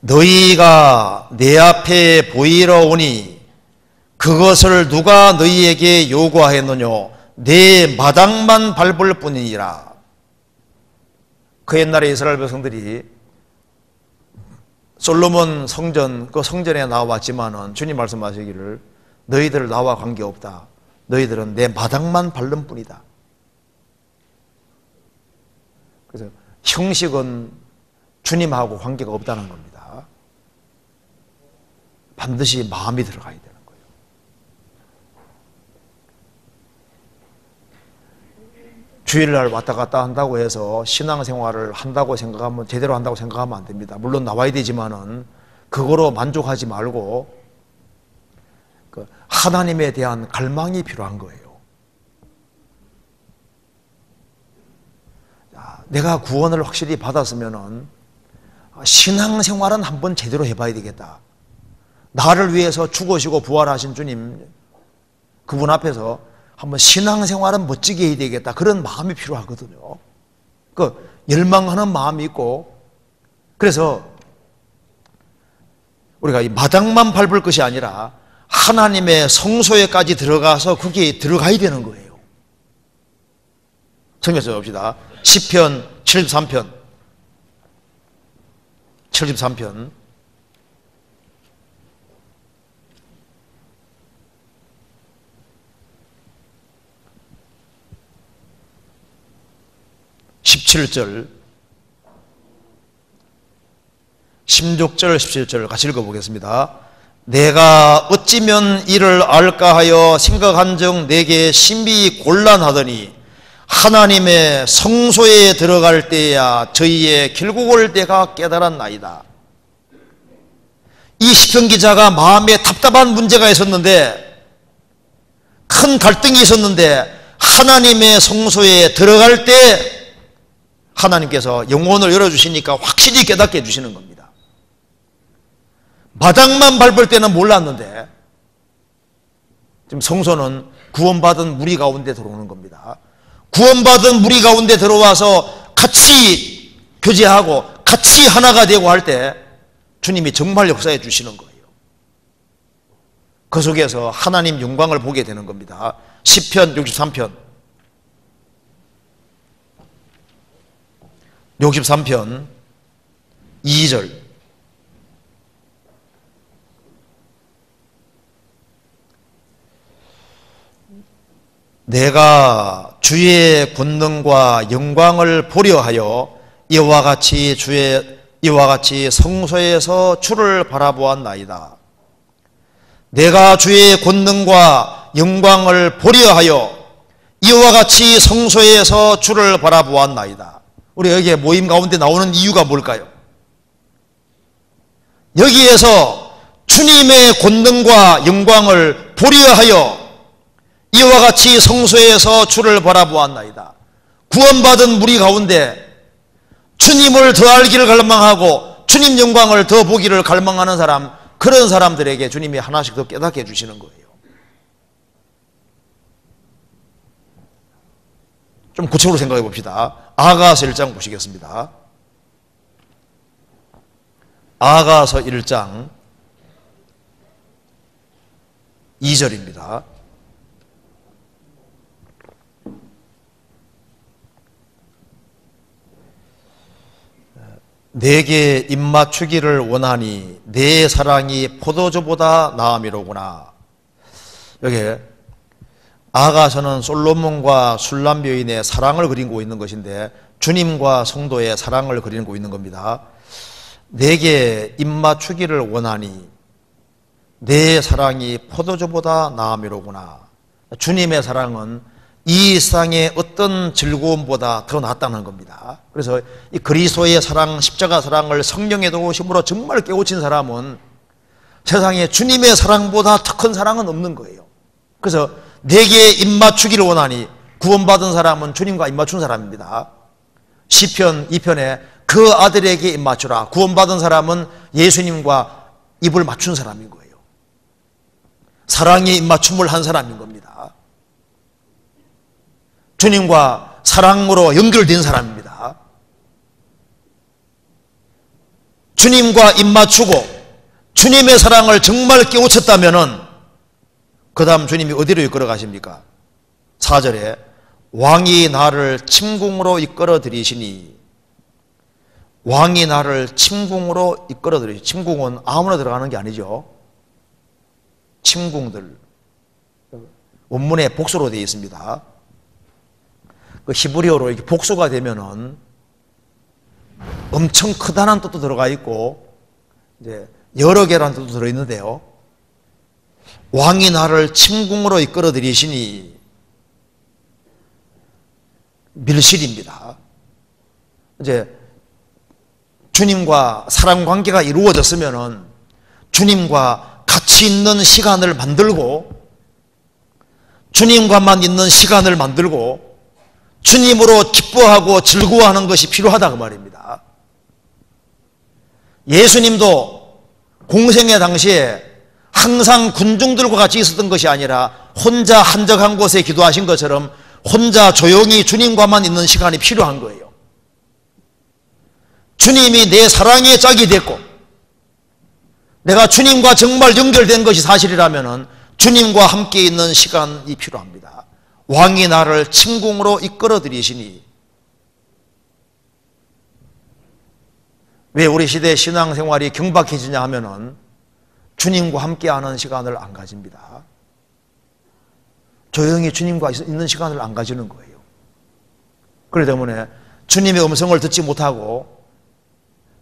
너희가 내 앞에 보이러 오니 그것을 누가 너희에게 요구하였느냐 내 마당만 밟을 뿐이니라. 그 옛날에 이스라엘 백성들이 솔로몬 성전 그 성전에 나왔지만은 주님 말씀하시기를 너희들 나와 관계없다. 너희들은 내 마당만 밟는 뿐이다. 그래서 형식은 주님하고 관계가 없다는 겁니다. 반드시 마음이 들어가야 거예요. 주일날 왔다 갔다 한다고 해서 신앙생활을 한다고 생각하면 제대로 한다고 생각하면 안 됩니다. 물론 나와야 되지만은 그거로 만족하지 말고 그 하나님에 대한 갈망이 필요한 거예요. 내가 구원을 확실히 받았으면은 신앙생활은 한번 제대로 해봐야 되겠다. 나를 위해서 죽으시고 부활하신 주님 그분 앞에서 한번 신앙생활은 멋지게 해야 되겠다. 그런 마음이 필요하거든요. 그 열망하는 마음이 있고. 그래서 우리가 이 마당만 밟을 것이 아니라 하나님의 성소에까지 들어가서 거기에 들어가야 되는 거예요. 성경에서 봅시다. 10편 73편. 73편 17절 16절 17절 같이 읽어보겠습니다. 내가 어찌면 이를 알까 하여 생각한 적 내게 심히 곤란하더니 하나님의 성소에 들어갈 때야 저희의 결국을 내가 깨달았나이다. 이 시편 기자가 마음에 답답한 문제가 있었는데 큰 갈등이 있었는데 하나님의 성소에 들어갈 때 하나님께서 영혼을 열어주시니까 확실히 깨닫게 해주시는 겁니다. 마당만 밟을 때는 몰랐는데 지금 성소는 구원받은 무리 가운데 들어오는 겁니다. 구원받은 무리 가운데 들어와서 같이 교제하고 같이 하나가 되고 할 때 주님이 정말 역사해 주시는 거예요. 그 속에서 하나님 영광을 보게 되는 겁니다. 10편 63편 63편 2절 내가 주의 권능과 영광을 보려 하여 이와 같이 주의 이와 같이 성소에서 주를 바라보았나이다. 내가 주의 권능과 영광을 보려 하여 이와 같이 성소에서 주를 바라보았나이다. 우리 여기에 모임 가운데 나오는 이유가 뭘까요? 여기에서 주님의 권능과 영광을 보려 하여 이와 같이 성소에서 주를 바라보았나이다. 구원받은 무리 가운데 주님을 더 알기를 갈망하고 주님 영광을 더 보기를 갈망하는 사람, 그런 사람들에게 주님이 하나씩 더 깨닫게 해주시는 거예요. 좀 구체적으로 생각해 봅시다. 아가서 1장 보시겠습니다. 아가서 1장 2절입니다. 내게 입맞추기를 원하니 내 사랑이 포도주보다 나음이로구나. 여기 아가서는 솔로몬과 술람 여인의 사랑을 그리고 있는 것인데 주님과 성도의 사랑을 그리고 있는 겁니다. 내게 입맞추기를 원하니 내 사랑이 포도주보다 나음이로구나. 주님의 사랑은 이 세상의 어떤 즐거움보다 더 낫다는 겁니다. 그래서 이 그리스도의 사랑, 십자가 사랑을 성령의 도우심으로 정말 깨우친 사람은 세상에 주님의 사랑보다 더 큰 사랑은 없는 거예요. 그래서 내게 입맞추기를 원하니 구원받은 사람은 주님과 입맞춘 사람입니다. 시편 2편에 그 아들에게 입맞추라. 구원받은 사람은 예수님과 입을 맞춘 사람인 거예요. 사랑의 입맞춤을 한 사람인 겁니다. 주님과 사랑으로 연결된 사람입니다. 주님과 입맞추고 주님의 사랑을 정말 깨우쳤다면 그 다음 주님이 어디로 이끌어 가십니까? 4절에 왕이 나를 침궁으로 이끌어 들이시니 왕이 나를 침궁으로 이끌어 들이시 침궁은 아무나 들어가는 게 아니죠. 침궁들 원문에 복수로 되어 있습니다. 그 히브리어로 이렇게 복수가 되면은 엄청 크다는 뜻도 들어가 있고 이제 여러 개라는 뜻도 들어 있는데요. 왕이 나를 침궁으로 이끌어 들이시니 밀실입니다. 이제 주님과 사랑 관계가 이루어졌으면은 주님과 같이 있는 시간을 만들고 주님과만 있는 시간을 만들고 주님으로 기뻐하고 즐거워하는 것이 필요하다 그 말입니다. 예수님도 공생의 당시에 항상 군중들과 같이 있었던 것이 아니라 혼자 한적한 곳에 기도하신 것처럼 혼자 조용히 주님과만 있는 시간이 필요한 거예요. 주님이 내 사랑의 짝이 됐고 내가 주님과 정말 연결된 것이 사실이라면 주님과 함께 있는 시간이 필요합니다. 왕이 나를 침궁으로 이끌어 들이시니 왜 우리 시대 신앙생활이 경박해지냐 하면은 주님과 함께하는 시간을 안 가집니다. 조용히 주님과 있는 시간을 안 가지는 거예요. 그렇기 때문에 주님의 음성을 듣지 못하고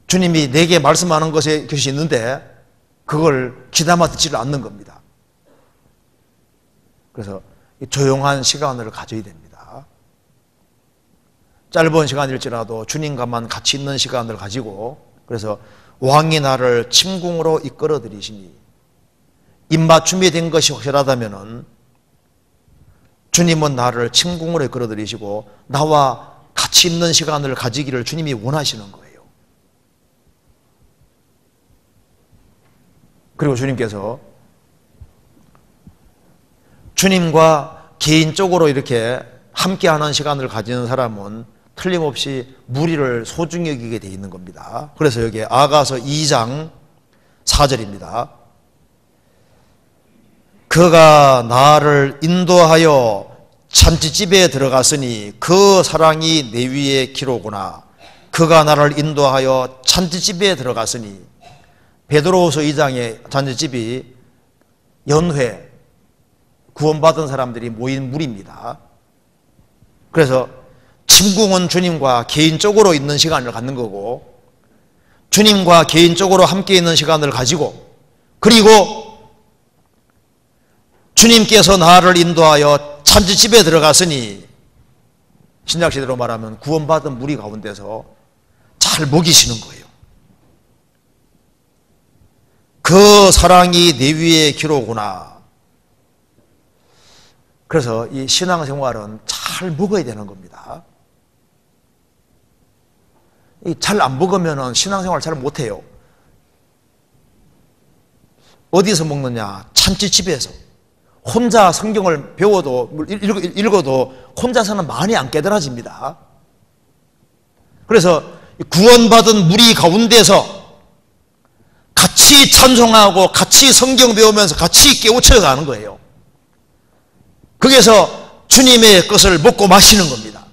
주님이 내게 말씀하는 것에 것이 있는데 그걸 귀담아 듣지를 않는 겁니다. 그래서 조용한 시간을 가져야 됩니다. 짧은 시간일지라도 주님과만 같이 있는 시간을 가지고 그래서 왕이 나를 침궁으로 이끌어 들이시니 입맞춤이 된 것이 확실하다면 주님은 나를 침궁으로 이끌어 들이시고 나와 같이 있는 시간을 가지기를 주님이 원하시는 거예요. 그리고 주님께서 주님과 개인적으로 이렇게 함께하는 시간을 가지는 사람은 틀림없이 무리를 소중히 여기게 돼 있는 겁니다. 그래서 여기 아가서 2장 4절입니다. 그가 나를 인도하여 잔치집에 들어갔으니 그 사랑이 내 위에 기로구나. 그가 나를 인도하여 잔치집에 들어갔으니 베드로후서 2장의 잔치집이 연회 구원받은 사람들이 모인 무리입니다. 그래서 침궁은 주님과 개인적으로 있는 시간을 갖는 거고 주님과 개인적으로 함께 있는 시간을 가지고 그리고 주님께서 나를 인도하여 찬지집에 들어갔으니 신약시대로 말하면 구원받은 무리 가운데서 잘 먹이시는 거예요. 그 사랑이 내 위에 기로구나. 그래서 이 신앙생활은 잘 먹어야 되는 겁니다. 잘 안 먹으면 신앙생활 잘 못해요. 어디서 먹느냐? 찬치집에서. 혼자 성경을 배워도, 읽어도 혼자서는 많이 안 깨달아집니다. 그래서 구원받은 무리 가운데서 같이 찬송하고 같이 성경 배우면서 같이 깨우쳐 가는 거예요. 거기서 주님의 것을 먹고 마시는 겁니다.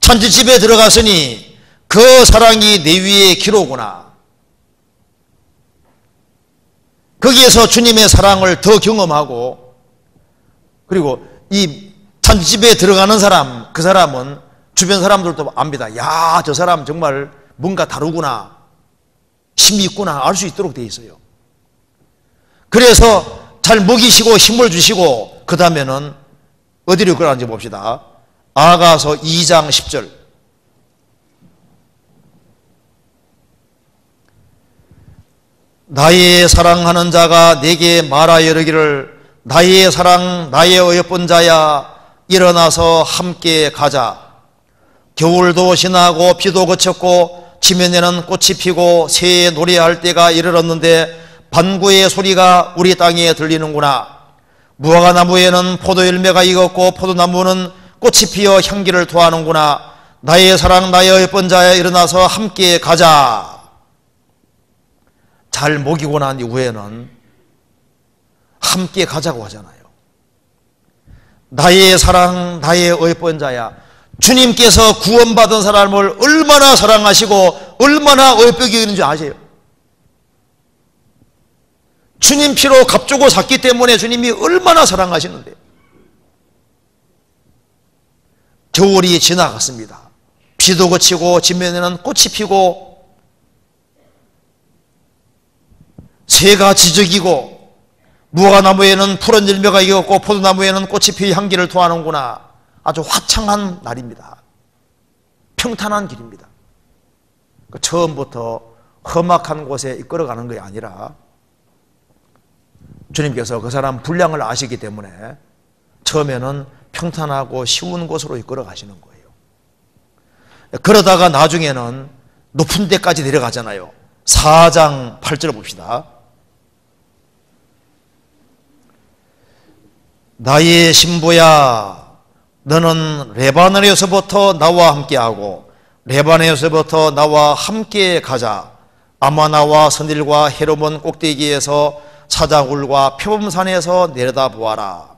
찬지집에 들어갔으니 그 사랑이 내 위에 기로구나. 거기에서 주님의 사랑을 더 경험하고 그리고 이 잔집에 들어가는 사람, 그 사람은 주변 사람들도 압니다. 야, 저 사람 정말 뭔가 다르구나. 힘이 있구나. 알 수 있도록 돼 있어요. 그래서 잘 먹이시고 힘을 주시고, 그 다음에는 어디로 끌어가는지 봅시다. 아가서 2장 10절. 나의 사랑하는 자가 내게 말하여 이르기를 나의 사랑 나의 어여쁜 자야 일어나서 함께 가자. 겨울도 지나고 비도 그쳤고 지면에는 꽃이 피고 새에 노래할 때가 이르렀는데 반구의 소리가 우리 땅에 들리는구나. 무화과 나무에는 포도 열매가 익었고 포도나무는 꽃이 피어 향기를 토하는구나. 나의 사랑 나의 어여쁜 자야 일어나서 함께 가자 잘 먹이고 난 이후에는 함께 가자고 하잖아요. 나의 사랑, 나의 어예쁜 자야. 주님께서 구원받은 사람을 얼마나 사랑하시고 얼마나 어예쁘게 여기는지 아세요? 주님 피로 값주고 샀기 때문에 주님이 얼마나 사랑하시는데 겨울이 지나갔습니다. 비도 그치고 지면에는 꽃이 피고 새가 지적이고 무화과나무에는 푸른 열매가 익었고 포도나무에는 꽃이 피 향기를 토하는구나. 아주 화창한 날입니다. 평탄한 길입니다. 그 처음부터 험악한 곳에 이끌어가는 것이 아니라 주님께서 그 사람 분량을 아시기 때문에 처음에는 평탄하고 쉬운 곳으로 이끌어 가시는 거예요. 그러다가 나중에는 높은 데까지 내려가잖아요. 4장 8절 봅시다. 나의 신부야 너는 레바논에서부터 나와 함께하고 레바논에서부터 나와 함께 가자. 아마나와 선일과 헤르몬 꼭대기에서 사자굴과 표범산에서 내려다 보아라.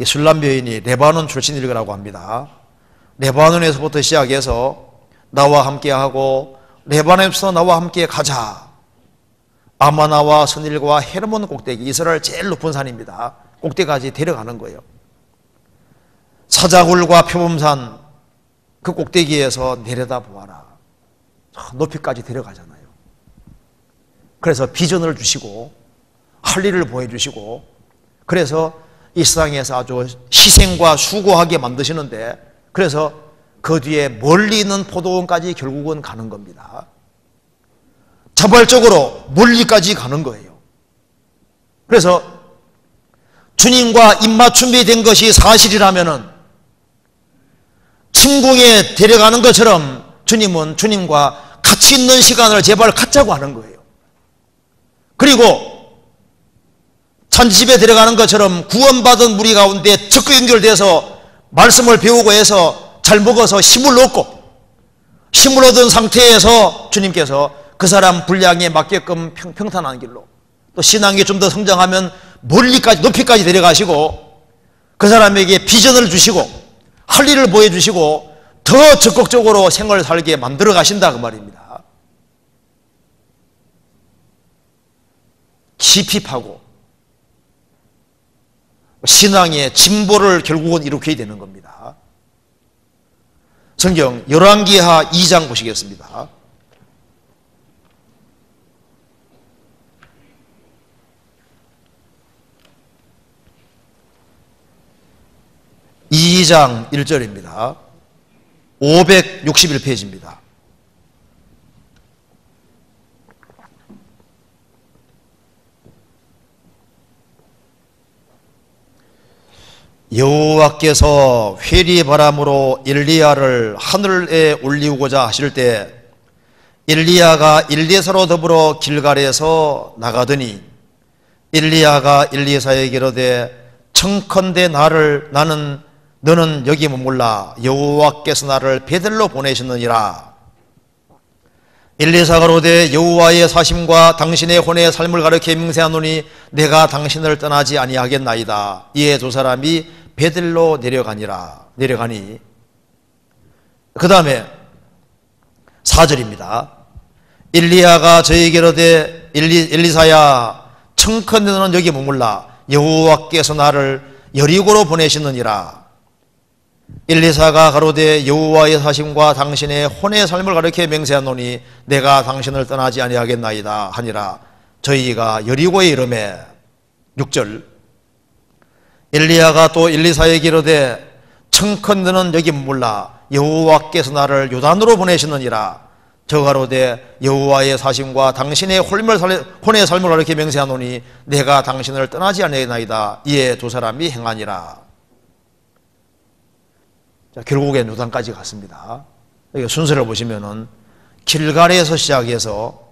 이 술람 여인이 레바논 출신이라고 합니다. 레바논에서부터 시작해서 나와 함께하고 레바논에서 나와 함께 가자 아마나와 선일과 헤르몬 꼭대기 이스라엘 제일 높은 산입니다. 꼭대기까지 데려가는 거예요. 사자굴과 표범산 그 꼭대기에서 내려다 보아라. 높이까지 데려가잖아요. 그래서 비전을 주시고 할 일을 보여주시고 그래서 이 세상에서 아주 희생과 수고하게 만드시는데 그래서 그 뒤에 멀리 있는 포도원까지 결국은 가는 겁니다. 자발적으로 멀리까지 가는 거예요. 그래서 주님과 입맞춤이 된 것이 사실이라면은 침궁에 데려가는 것처럼 주님은 주님과 같이 있는 시간을 제발 갖자고 하는 거예요. 그리고 천집에 들어가는 것처럼 구원받은 무리 가운데 적극 연결돼서 말씀을 배우고 해서 잘 먹어서 힘을 얻고 힘을 얻은 상태에서 주님께서 그 사람 분량에 맞게끔 평, 탄한 길로 또 신앙이 좀 더 성장하면 멀리까지 높이까지 데려가시고 그 사람에게 비전을 주시고 할 일을 보여주시고 더 적극적으로 생활을 살게 만들어 가신다 그 말입니다. 깊이 파고 신앙의 진보를 결국은 이렇게 되는 겁니다. 성경 열왕기하 2장 보시겠습니다. 2장 1절입니다. 561페이지입니다. 여호와께서 회리 바람으로 일리야를 하늘에 올리고자 하실 때 일리야가 일리사로 더불어 길갈에서 나가더니 일리야가 일리사에게 이르되 청컨대 나를 나는 너는 여기 머물라 여호와께서 나를 베들로 보내셨느니라. 일리사가 로되 여호와의 사심과 당신의 혼의 삶을 가르켜 맹세하노니 내가 당신을 떠나지 아니하겠나이다. 이에 두 사람이 베들로 내려가니라. 내려가니. 그 다음에 4절입니다. 일리야가 저에게 로되 일리, 일리사야 청컨대 너는 여기 머물라. 여호와께서 나를 여리고로 보내시느니라 일리사가 가로되 여호와의 사심과 당신의 혼의 삶을 가르켜 맹세하노니 내가 당신을 떠나지 아니하겠나이다 하니라. 저희가 여리고에 이름에 6절. 엘리야가 또 일리사에게 이르되 청컨드는 여기 몰라 여호와께서 나를 요단으로 보내시느니라. 저가로되 여호와의 사심과 당신의 혼의 삶을 가르쳐 맹세하노니 내가 당신을 떠나지 아니하겠나이다. 이에 두 사람이 행하니라 자, 결국엔 요단까지 갔습니다. 여기 순서를 보시면은 길갈에서 시작해서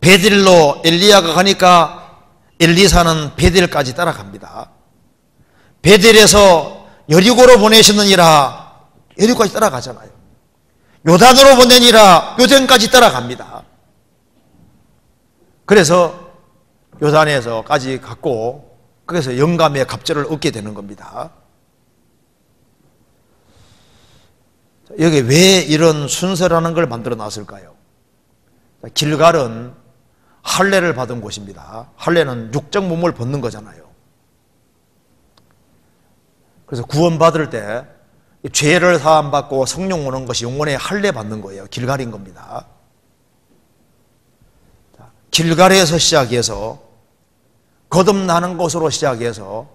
베들로 엘리야가 가니까 엘리사는 베들까지 따라갑니다. 베들에서 여리고로 보내시느니라 여리고까지 따라가잖아요. 요단으로 보내니라 요단까지 따라갑니다. 그래서 요단에서까지 갔고 그래서 영감의 갑절을 얻게 되는 겁니다. 여기 왜 이런 순서라는 걸 만들어 놨을까요? 길갈은 할례를 받은 곳입니다. 할례는 육적 몸을 벗는 거잖아요. 그래서 구원받을 때 죄를 사함받고 성령 오는 것이 영혼에 할례 받는 거예요. 길갈인 겁니다. 길갈에서 시작해서 거듭나는 곳으로 시작해서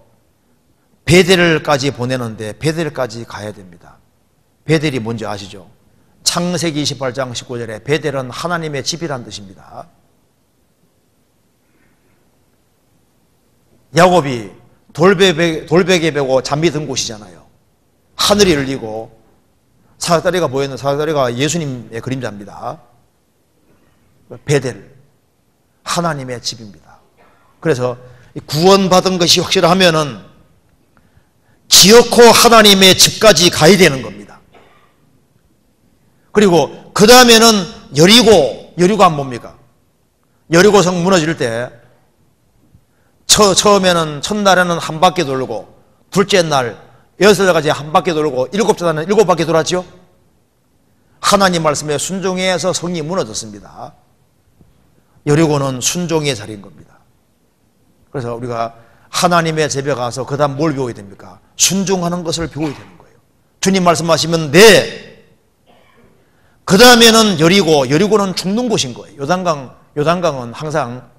베델까지 보내는데 베델까지 가야 됩니다. 베델이 뭔지 아시죠? 창세기 28장 19절에 베델은 하나님의 집이란 뜻입니다. 야곱이 돌베개, 돌베개 베고 잠이 든 곳이잖아요. 하늘이 열리고 사다리가 보이는 사다리가 예수님의 그림자입니다. 베델, 하나님의 집입니다. 그래서 구원받은 것이 확실하면은 기어코 하나님의 집까지 가야 되는 겁니다. 그리고 그 다음에는 여리고, 여리고 안 뭡니까? 여리고성 무너질 때 처, 처음에는 첫날에는 한 바퀴 돌고 둘째 날 여섯 가지 한 바퀴 돌고 일곱째 날은 일곱 바퀴 돌았죠? 하나님 말씀에 순종해서 성이 무너졌습니다. 여리고는 순종의 자리인 겁니다. 그래서 우리가 하나님의 집에 가서 그 다음 뭘 배워야 됩니까? 순종하는 것을 배워야 되는 거예요. 주님 말씀하시면 네. 그 다음에는 여리고, 여리고는 죽는 곳인 거예요. 요단강, 요단강은 항상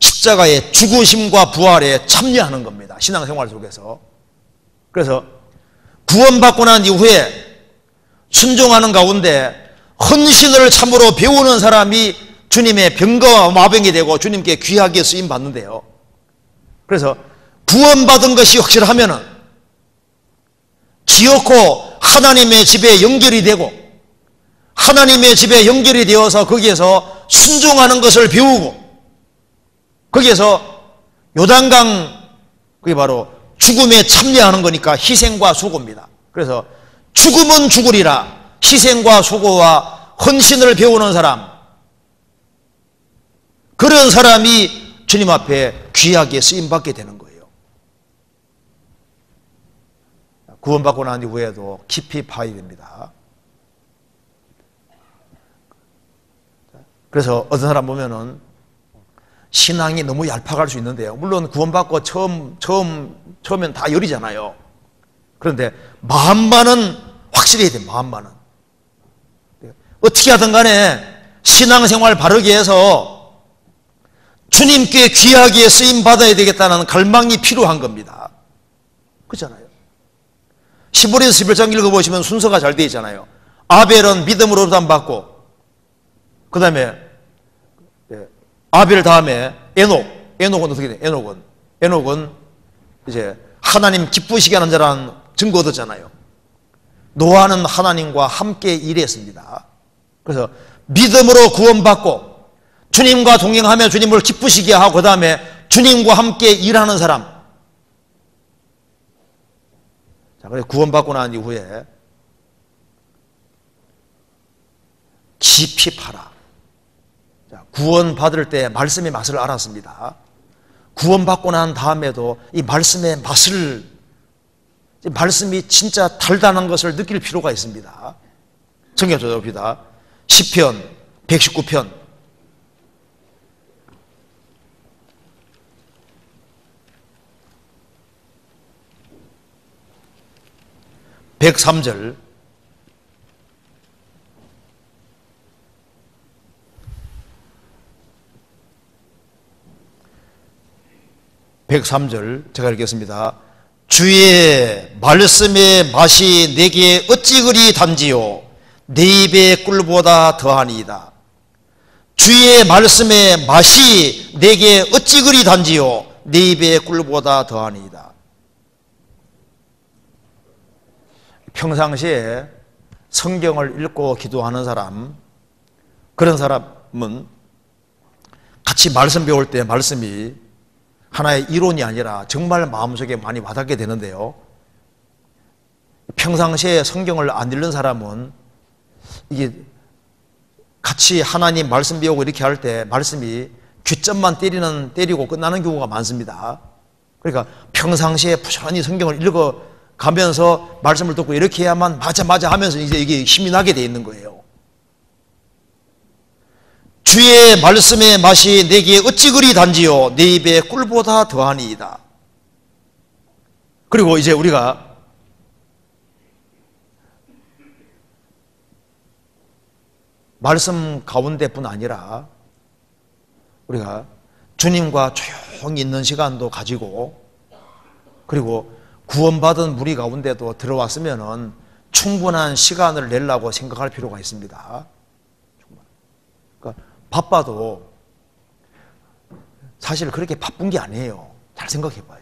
십자가의 죽으심과 부활에 참여하는 겁니다. 신앙생활 속에서. 그래서 구원받고 난 이후에 순종하는 가운데 헌신을 참으로 배우는 사람이 주님의 병거와 마병이 되고 주님께 귀하게 쓰임 받는데요. 그래서 구원받은 것이 확실하면은 기어코 하나님의 집에 연결이 되고 하나님의 집에 연결이 되어서 거기에서 순종하는 것을 배우고 거기에서 요단강 그게 바로 죽음에 참여하는 거니까 희생과 수고입니다. 그래서 죽음은 죽으리라 희생과 수고와 헌신을 배우는 사람 그런 사람이 주님 앞에 귀하게 쓰임 받게 되는 거예요. 구원받고 난 이후에도 깊이 파야 됩니다. 그래서 어떤 사람 보면은 신앙이 너무 얄팍할 수 있는데요. 물론 구원받고 처음, 처음, 처음엔 다 열이잖아요. 그런데 마음만은 확실히 해야 돼, 마음만은. 어떻게 하든 간에 신앙생활 바르게 해서 주님께 귀하게 쓰임 받아야 되겠다는 갈망이 필요한 겁니다. 그렇잖아요. 15에서 11장 읽어보시면 순서가 잘 되어 있잖아요. 아벨은 믿음으로 부담받고, 그 다음에 아벨 다음에 에녹. 에녹은 어떻게 돼? 에녹은. 에녹은 이제 하나님 기쁘시게 하는 자라는 증거 얻었잖아요. 노아는 하나님과 함께 일했습니다. 그래서 믿음으로 구원받고 주님과 동행하며 주님을 기쁘시게 하고 그 다음에 주님과 함께 일하는 사람. 자, 그래 구원받고 난 이후에 깊이 팔아. 구원받을 때 말씀의 맛을 알았습니다. 구원받고 난 다음에도 이 말씀의 맛을, 말씀이 진짜 달달한 것을 느낄 필요가 있습니다. 성경 찾아봅시다. 10편, 119편. (103절) 103절 제가 읽겠습니다. 주의 말씀의 맛이 내게 어찌 그리 단지요 내 입의 꿀보다 더하니이다. 주의 말씀의 맛이 내게 어찌 그리 단지요 내 입의 꿀보다 더하니이다. 평상시에 성경을 읽고 기도하는 사람 그런 사람은 같이 말씀 배울 때 말씀이 하나의 이론이 아니라 정말 마음속에 많이 와닿게 되는데요. 평상시에 성경을 안 읽는 사람은 이게 같이 하나님 말씀 배우고 이렇게 할 때 말씀이 귀점만 때리는 때리고 끝나는 경우가 많습니다. 그러니까 평상시에 부지런히 성경을 읽어 가면서 말씀을 듣고 이렇게 해야만 맞아 맞아 하면서 이제 이게 힘이 나게 돼 있는 거예요. 주의 말씀의 맛이 내게 어찌 그리 단지요 내 입에 꿀보다 더하니이다. 그리고 이제 우리가 말씀 가운데뿐 아니라 우리가 주님과 조용히 있는 시간도 가지고 그리고 구원받은 무리 가운데도 들어왔으면 충분한 시간을 내려고 생각할 필요가 있습니다. 바빠도 사실 그렇게 바쁜 게 아니에요. 잘 생각해 봐요.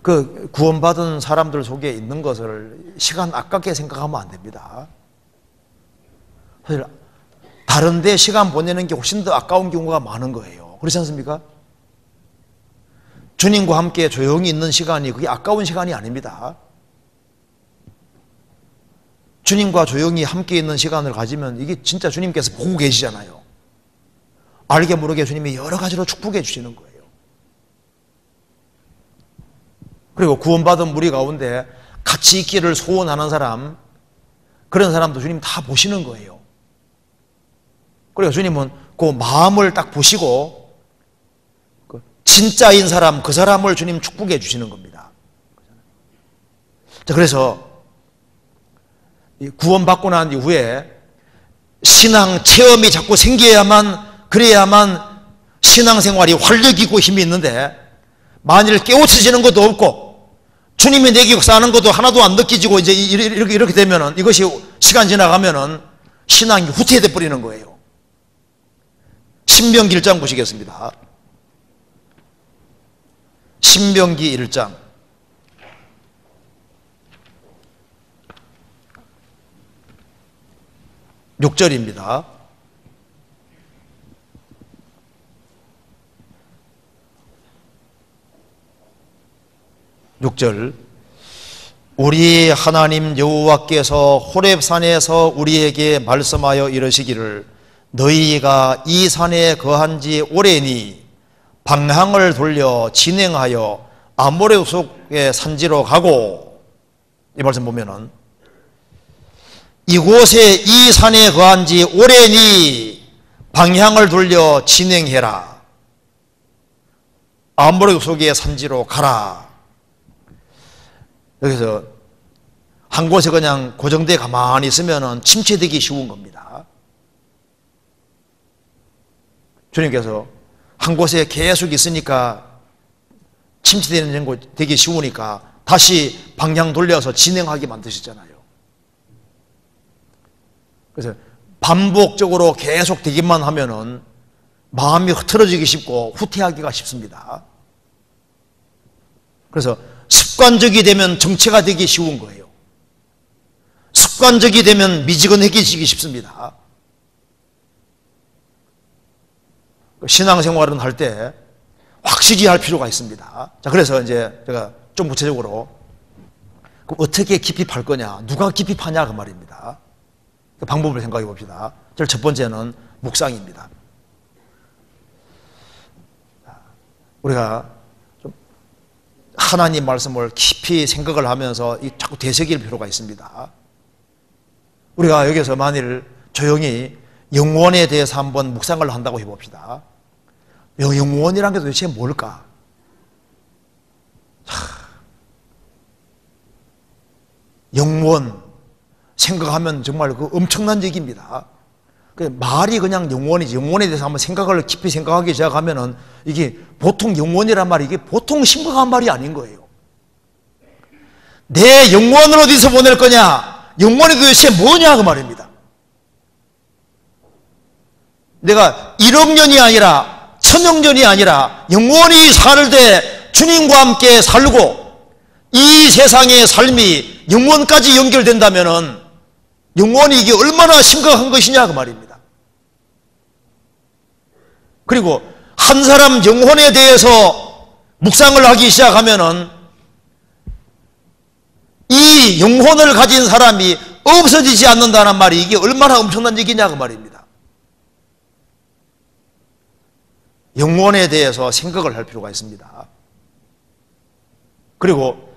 그 구원받은 사람들 속에 있는 것을 시간 아깝게 생각하면 안 됩니다. 사실 다른 데 시간 보내는 게 훨씬 더 아까운 경우가 많은 거예요. 그렇지 않습니까? 주님과 함께 조용히 있는 시간이 그게 아까운 시간이 아닙니다. 주님과 조용히 함께 있는 시간을 가지면 이게 진짜 주님께서 보고 계시잖아요. 알게 모르게 주님이 여러 가지로 축복해 주시는 거예요. 그리고 구원받은 무리 가운데 같이 있기를 소원하는 사람, 그런 사람도 주님 다 보시는 거예요. 그리고 주님은 그 마음을 딱 보시고, 그 진짜인 사람, 그 사람을 주님 축복해 주시는 겁니다. 그래서 구원받고 난 이후에 신앙 체험이 자꾸 생겨야만 그래야만 신앙생활이 활력 있고 힘이 있는데 만일 깨우쳐지는 것도 없고 주님이 내게 역사하는 것도 하나도 안 느껴지고 이제 이렇게 이렇게 되면은 이것이 시간 지나가면은 신앙이 후퇴돼 버리는 거예요. 신명기 1장 보시겠습니다. 신명기 1장 6절입니다. 6절 우리 하나님 여호와께서 호렙산에서 우리에게 말씀하여 이르시기를 너희가 이 산에 거한 지 오래니 방향을 돌려 진행하여 아모레 속의 산지로 가고 이 말씀 보면은 이곳에 이 산에 거한 지 오래니 방향을 돌려 진행해라. 아모레 속의 산지로 가라. 여기서 한 곳에 그냥 고정돼 가만히 있으면 침체되기 쉬운 겁니다. 주님께서 한 곳에 계속 있으니까 침체되는 곳 되기 쉬우니까 다시 방향 돌려서 진행하게 만드셨잖아요. 그래서 반복적으로 계속 되기만 하면은 마음이 흐트러지기 쉽고 후퇴하기가 쉽습니다. 그래서 습관적이 되면 정체가 되기 쉬운 거예요. 습관적이 되면 미지근해지기 쉽습니다. 신앙생활은 할 때 확실히 할 필요가 있습니다. 자, 그래서 이제 제가 좀 구체적으로 어떻게 깊이 팔 거냐, 누가 깊이 파냐 그 말입니다. 그 방법을 생각해 봅시다. 첫 번째는 묵상입니다. 우리가 하나님 말씀을 깊이 생각을 하면서 자꾸 되새길 필요가 있습니다. 우리가 여기서 만일 조용히 영원에 대해서 한번 묵상을 한다고 해봅시다. 영원이란 게 도대체 뭘까? 영원 생각하면 정말 그 엄청난 얘기입니다. 그 말이 그냥 영원이지 영원에 대해서 한번 생각을 깊이 생각하기 시작하면은 이게 보통 영원이란 말이 이게 보통 심각한 말이 아닌 거예요. 내 영혼을 어디서 보낼 거냐? 영혼이 도대체 뭐냐 그 말입니다. 내가 1억 년이 아니라 천억 년이 아니라 영원히 살 때 주님과 함께 살고 이 세상의 삶이 영원까지 연결된다면은 영원히 이게 얼마나 심각한 것이냐 그 말입니다. 그리고 한 사람 영혼에 대해서 묵상을 하기 시작하면은 이 영혼을 가진 사람이 없어지지 않는다는 말이 이게 얼마나 엄청난 얘기냐 그 말입니다. 영혼에 대해서 생각을 할 필요가 있습니다. 그리고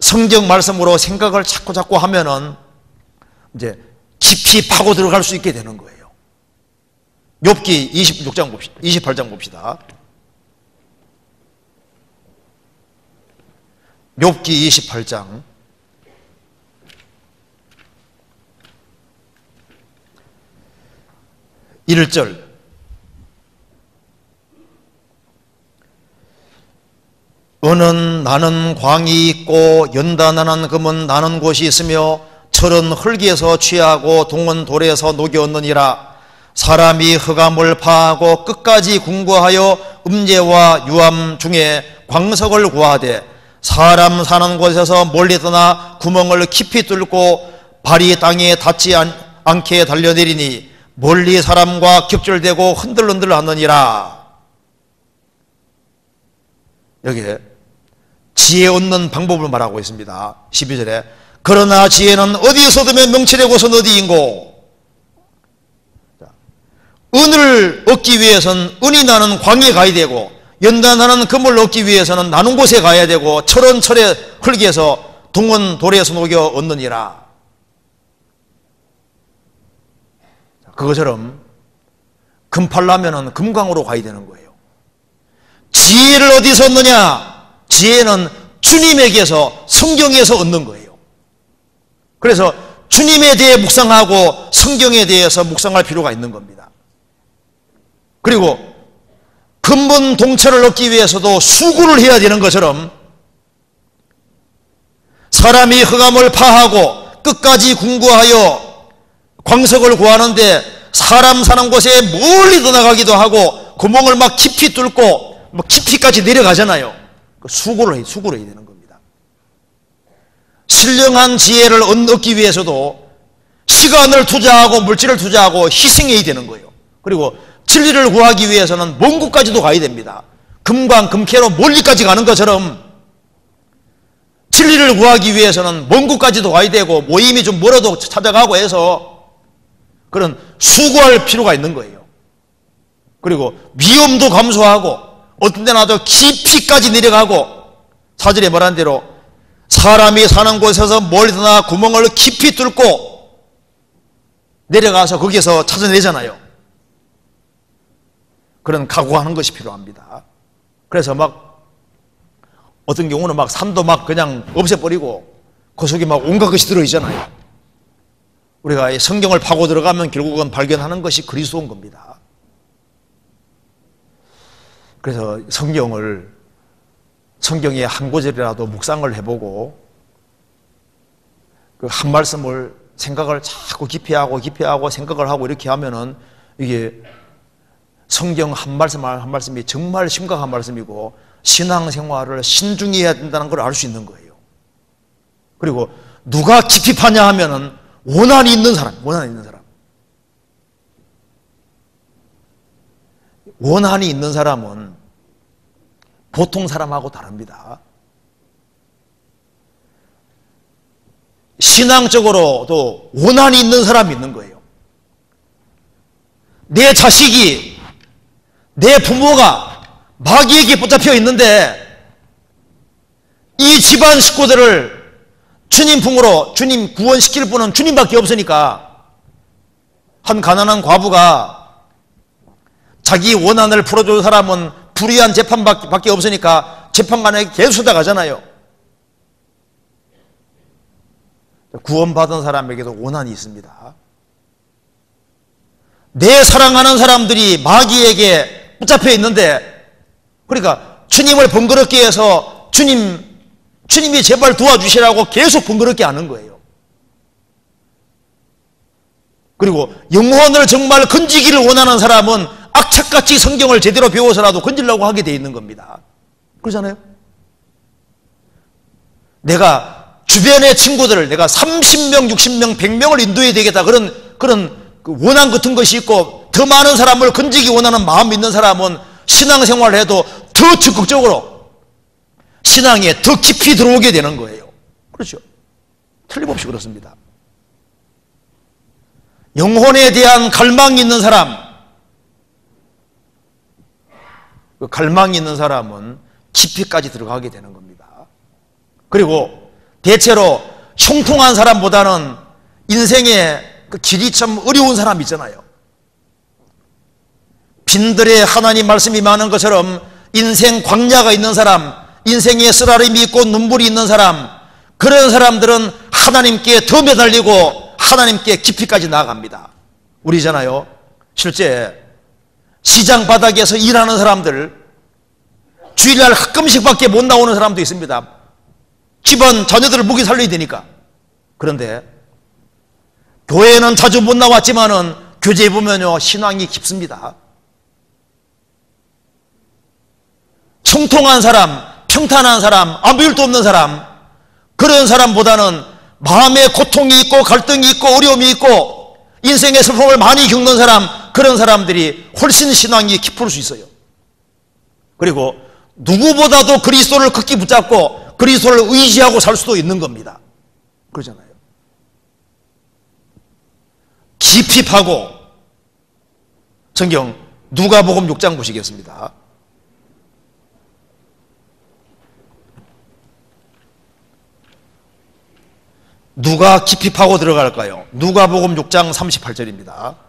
성경 말씀으로 생각을 자꾸 자꾸 하면은 이제 깊이 파고 들어갈 수 있게 되는 거예요. 욥기 26장 봅시다. 28장 봅시다. 욥기 28장 1절 은은 나는 광이 있고 연단하는 금은 나는 곳이 있으며 철은 흙에서 취하고 동은 돌에서 녹여얻느니라 사람이 흑암을 파하고 끝까지 궁구하여 음제와 유암 중에 광석을 구하되 사람 사는 곳에서 멀리 떠나 구멍을 깊이 뚫고 발이 땅에 닿지 않, 게 달려내리니 멀리 사람과 격절되고 흔들흔들 하느니라. 여기에 지혜 얻는 방법을 말하고 있습니다. 12절에 그러나 지혜는 어디에서 얻으면 명철의 곳은 어디인고 은을 얻기 위해서는 은이 나는 광에 가야 되고 연단하는 금을 얻기 위해서는 나는 곳에 가야 되고 철은 철의 흙에서 동은 돌에서 녹여 얻느니라. 그것처럼 금 팔려면은 금광으로 가야 되는 거예요. 지혜를 어디서 얻느냐? 지혜는 주님에게서 성경에서 얻는 거예요. 그래서 주님에 대해 묵상하고 성경에 대해서 묵상할 필요가 있는 겁니다. 그리고 근본 동체를 얻기 위해서도 수구를 해야 되는 것처럼 사람이 흑암을 파하고 끝까지 궁구하여 광석을 구하는데 사람 사는 곳에 멀리 떠나가기도 하고 구멍을 막 깊이 뚫고 막 깊이까지 내려가잖아요. 그 수고를 해, 수고를 해야 되는 겁니다. 신령한 지혜를 얻기 위해서도 시간을 투자하고 물질을 투자하고 희생해야 되는 거예요. 그리고 진리를 구하기 위해서는 먼 곳까지도 가야 됩니다. 금광, 금캐로 멀리까지 가는 것처럼 진리를 구하기 위해서는 먼 곳까지도 가야 되고 모임이 좀 멀어도 찾아가고 해서 그런 수고할 필요가 있는 거예요. 그리고 위험도 감수하고 어떤 데나 더 깊이까지 내려가고 사절에 말한 대로 사람이 사는 곳에서 멀리나 구멍을 깊이 뚫고 내려가서 거기에서 찾아내잖아요. 그런 각오하는 것이 필요합니다. 그래서 막 어떤 경우는 막 산도 막 그냥 없애버리고 그 속에 막 온갖 것이 들어있잖아요. 우리가 성경을 파고 들어가면 결국은 발견하는 것이 그리스도인 겁니다. 그래서 성경을 성경의 한 구절이라도 묵상을 해보고 그 한 말씀을 생각을 자꾸 깊이 하고 깊이 하고 생각을 하고 이렇게 하면은 이게 성경 한 말씀 한 말씀이 정말 심각한 말씀이고 신앙생활을 신중히 해야 된다는 걸 알 수 있는 거예요. 그리고 누가 깊이 파냐 하면은 원한이 있는 사람, 원한이 있는 사람. 원한이 있는 사람은 보통 사람하고 다릅니다. 신앙적으로도 원한이 있는 사람이 있는 거예요. 내 자식이 내 부모가 마귀에게 붙잡혀 있는데 이 집안 식구들을 주님 품으로 주님 구원시킬 분은 주님밖에 없으니까 한 가난한 과부가 자기 원한을 풀어줄 사람은 불의한 재판밖에 없으니까 재판관에게 계속 수다가잖아요. 구원받은 사람에게도 원한이 있습니다. 내 사랑하는 사람들이 마귀에게 붙잡혀 있는데 그러니까 주님을 번거롭게 해서 주님 주님이 제발 도와주시라고 계속 번거롭게 하는 거예요. 그리고 영혼을 정말 건지기를 원하는 사람은 악착같이 성경을 제대로 배워서라도 건지려고 하게 돼 있는 겁니다. 그러잖아요? 내가 주변의 친구들을 내가 30명, 60명, 100명을 인도해야 되겠다. 그런, 그런 그 원한 같은 것이 있고 더 많은 사람을 건지기 원하는 마음 있는 사람은 신앙생활을 해도 더 적극적으로 신앙에 더 깊이 들어오게 되는 거예요. 그렇죠. 틀림없이 그렇습니다. 영혼에 대한 갈망이 있는 사람, 그 갈망이 있는 사람은 깊이까지 들어가게 되는 겁니다. 그리고 대체로 형통한 사람보다는 인생에 그 길이 참 어려운 사람 있잖아요. 빈들에 하나님 말씀이 많은 것처럼 인생 광야가 있는 사람, 인생에 쓰라림이 있고 눈물이 있는 사람, 그런 사람들은 하나님께 더 매달리고 하나님께 깊이까지 나아갑니다. 우리잖아요. 실제 시장 바닥에서 일하는 사람들, 주일날 가끔씩밖에 못 나오는 사람도 있습니다. 집안 자녀들을 먹이 살려야 되니까. 그런데 교회는 자주 못 나왔지만은 교제에 보면요 신앙이 깊습니다. 통통한 사람, 평탄한 사람, 아무 일도 없는 사람 그런 사람보다는 마음에 고통이 있고 갈등이 있고 어려움이 있고 인생의 슬픔을 많이 겪는 사람 그런 사람들이 훨씬 신앙이 깊을 수 있어요. 그리고 누구보다도 그리스도를 극히 붙잡고 그리스도를 의지하고 살 수도 있는 겁니다. 그러잖아요. 깊이 파고 성경 누가복음 6장 보시겠습니다. 누가 깊이 파고 들어갈까요? 누가복음 6장 38절입니다.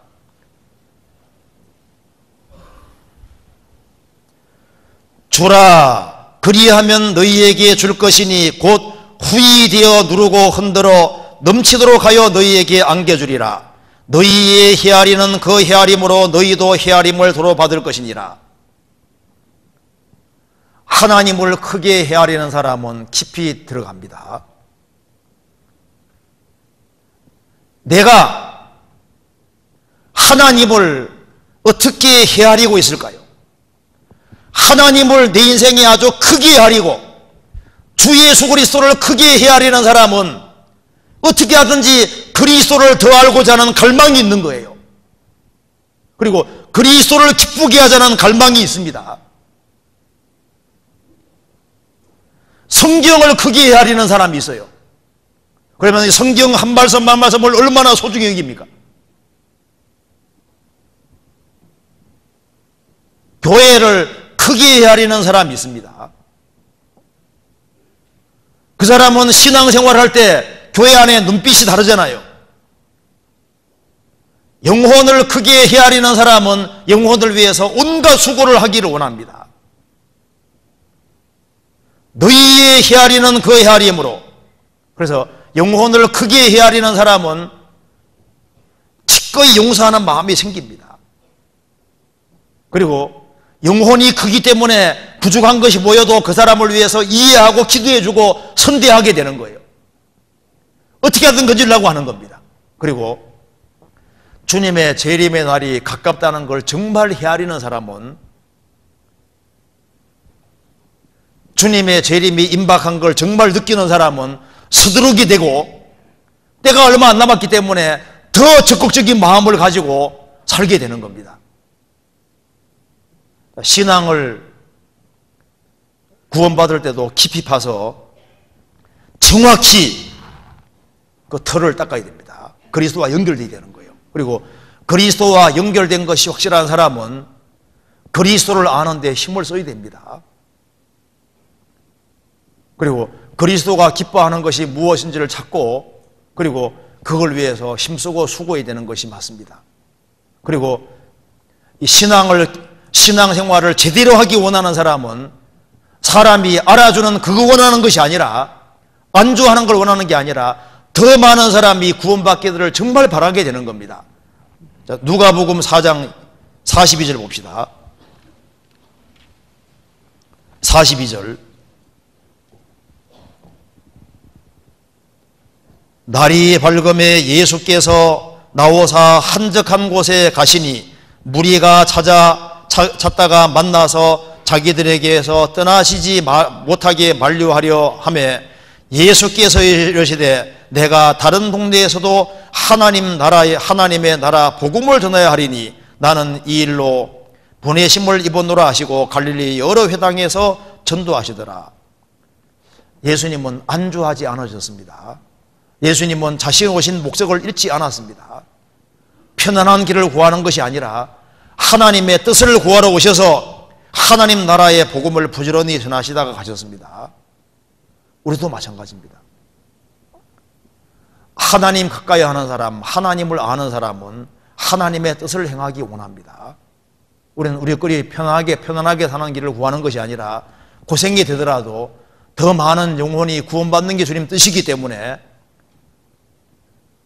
주라 그리하면 너희에게 줄 것이니 곧 후이 되어 누르고 흔들어 넘치도록 하여 너희에게 안겨주리라. 너희의 헤아리는 그 헤아림으로 너희도 헤아림을 도로 받을 것이니라. 하나님을 크게 헤아리는 사람은 깊이 들어갑니다. 내가 하나님을 어떻게 헤아리고 있을까요? 하나님을 내 인생에 아주 크게 헤아리고 주 예수 그리스도를 크게 헤아리는 사람은 어떻게 하든지 그리스도를 더 알고자 하는 갈망이 있는 거예요. 그리고 그리스도를 기쁘게 하자는 갈망이 있습니다. 성경을 크게 헤아리는 사람이 있어요. 그러면 성경 한 말씀 한 말씀을 얼마나 소중히 여깁니까? 교회를 크게 헤아리는 사람이 있습니다. 그 사람은 신앙생활 할때 교회 안에 눈빛이 다르잖아요. 영혼을 크게 헤아리는 사람은 영혼을 위해서 온갖 수고를 하기를 원합니다. 너희의 헤아리는 그 헤아림으로 그래서 영혼을 크게 헤아리는 사람은 기꺼이 용서하는 마음이 생깁니다. 그리고 영혼이 크기 때문에 부족한 것이 보여도 그 사람을 위해서 이해하고 기도해주고 선대하게 되는 거예요. 어떻게 하든 건질라고 하는 겁니다. 그리고 주님의 재림의 날이 가깝다는 걸 정말 헤아리는 사람은 주님의 재림이 임박한 걸 정말 느끼는 사람은 서두르게 되고 때가 얼마 안 남았기 때문에 더 적극적인 마음을 가지고 살게 되는 겁니다. 신앙을 구원받을 때도 깊이 파서 정확히 그 털을 닦아야 됩니다. 그리스도와 연결되어야 되는 거예요. 그리고 그리스도와 연결된 것이 확실한 사람은 그리스도를 아는데 힘을 써야 됩니다. 그리고 그리스도가 기뻐하는 것이 무엇인지를 찾고 그리고 그걸 위해서 힘쓰고 수고해야 되는 것이 맞습니다. 그리고 신앙을 신앙생활을 제대로 하기 원하는 사람은 사람이 알아주는 그거 원하는 것이 아니라 안주하는 걸 원하는 게 아니라 더 많은 사람이 구원받기를 정말 바라게 되는 겁니다. 자, 누가복음 4장 42절 봅시다. 42절 날이 밝음에 예수께서 나오사 한적한 곳에 가시니 무리가 찾아 찾다가 만나서 자기들에게서 떠나시지 못하게 만류하려 하며 예수께서 이르시되 내가 다른 동네에서도 하나님 나라의 하나님의 나라 복음을 전해야 하리니 나는 이 일로 보내심을 입었노라 하시고 갈릴리 여러 회당에서 전도하시더라. 예수님은 안주하지 않으셨습니다. 예수님은 자신 오신 목적을 잃지 않았습니다. 편안한 길을 구하는 것이 아니라 하나님의 뜻을 구하러 오셔서 하나님 나라의 복음을 부지런히 전하시다가 가셨습니다. 우리도 마찬가지입니다. 하나님 가까이 하는 사람, 하나님을 아는 사람은 하나님의 뜻을 행하기 원합니다. 우리는 우리 거리 편하게 편안하게 사는 길을 구하는 것이 아니라 고생이 되더라도 더 많은 영혼이 구원받는 게 주님 뜻이기 때문에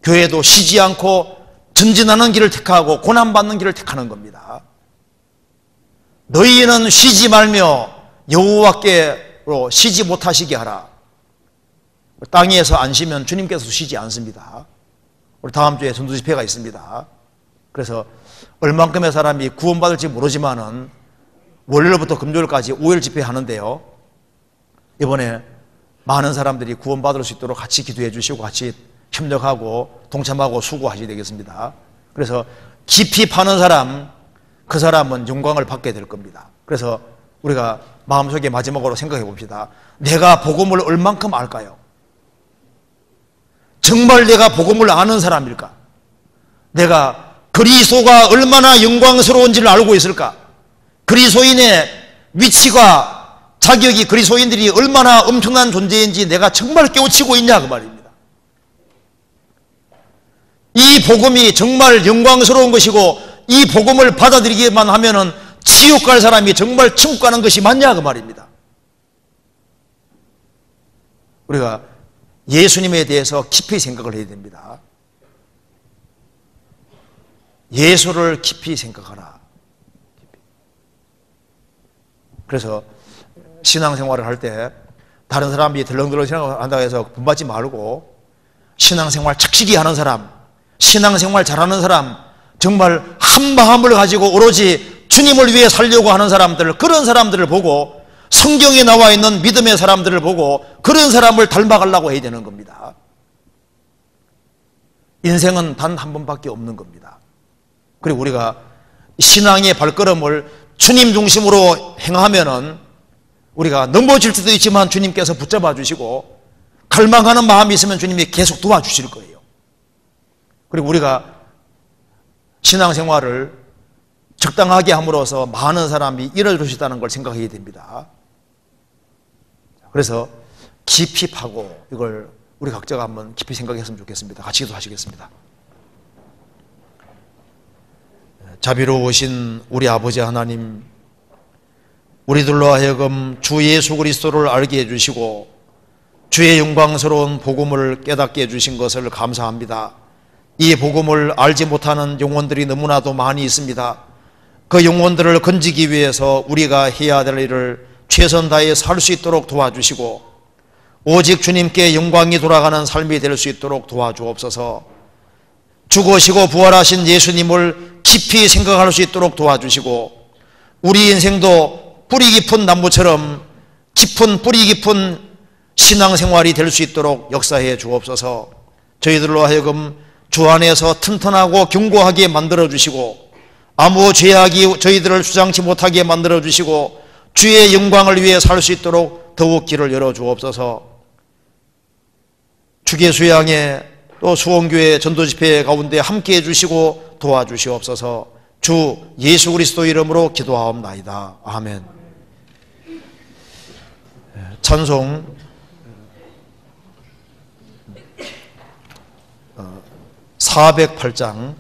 교회도 쉬지 않고 전진하는 길을 택하고 고난받는 길을 택하는 겁니다. 너희는 쉬지 말며 여호와께로 쉬지 못하시게 하라. 땅에서 안 쉬면 주님께서 쉬지 않습니다. 우리 다음 주에 전도 집회가 있습니다. 그래서 얼만큼의 사람이 구원받을지 모르지만은 월요일부터 금요일까지 5일 집회 하는데요. 이번에 많은 사람들이 구원받을 수 있도록 같이 기도해 주시고 같이 협력하고 동참하고 수고하셔야 되겠습니다. 그래서 깊이 파는 사람, 그 사람은 영광을 받게 될 겁니다. 그래서 우리가 마음속에 마지막으로 생각해 봅시다. 내가 복음을 얼만큼 알까요? 정말 내가 복음을 아는 사람일까? 내가 그리스도가 얼마나 영광스러운지를 알고 있을까? 그리스도인의 위치가 자격이 그리스도인들이 얼마나 엄청난 존재인지 내가 정말 깨우치고 있냐 그 말입니다. 이 복음이 정말 영광스러운 것이고 이 복음을 받아들이기만 하면은 지옥 갈 사람이 정말 천국 가는 것이 맞냐 그 말입니다. 우리가 예수님에 대해서 깊이 생각을 해야 됩니다. 예수를 깊이 생각하라. 그래서 신앙생활을 할 때 다른 사람이 덜렁덜렁 신앙한다고 해서 분받지 말고 신앙생활 착실히 하는 사람, 신앙생활 잘하는 사람, 정말 한 마음을 가지고 오로지 주님을 위해 살려고 하는 사람들, 그런 사람들을 보고 성경에 나와 있는 믿음의 사람들을 보고 그런 사람을 닮아가려고 해야 되는 겁니다. 인생은 단 한 번밖에 없는 겁니다. 그리고 우리가 신앙의 발걸음을 주님 중심으로 행하면은 우리가 넘어질 수도 있지만 주님께서 붙잡아 주시고 갈망하는 마음이 있으면 주님이 계속 도와주실 거예요. 그리고 우리가 신앙생활을 적당하게 함으로써 많은 사람이 이뤄주시다는 걸 생각해야 됩니다. 그래서 깊이 파고 이걸 우리 각자가 한번 깊이 생각했으면 좋겠습니다. 같이 기도하시겠습니다. 자비로우신 우리 아버지 하나님, 우리들로 하여금 주 예수 그리스도를 알게 해주시고 주의 영광스러운 복음을 깨닫게 해주신 것을 감사합니다. 이 복음을 알지 못하는 영혼들이 너무나도 많이 있습니다. 그 영혼들을 건지기 위해서 우리가 해야 될 일을 최선 다해 살 수 있도록 도와주시고 오직 주님께 영광이 돌아가는 삶이 될 수 있도록 도와주옵소서. 죽으시고 부활하신 예수님을 깊이 생각할 수 있도록 도와주시고 우리 인생도 뿌리 깊은 나무처럼 깊은 뿌리 깊은 신앙생활이 될 수 있도록 역사해 주옵소서. 저희들로 하여금 주 안에서 튼튼하고 견고하게 만들어 주시고 아무 죄악이 저희들을 주장치 못하게 만들어 주시고 주의 영광을 위해 살 수 있도록 더욱 길을 열어 주옵소서. 주계 수양에 또 수원교회 전도 집회 가운데 함께 해 주시고 도와주시옵소서 주 예수 그리스도 이름으로 기도하옵나이다. 아멘. 찬송 408장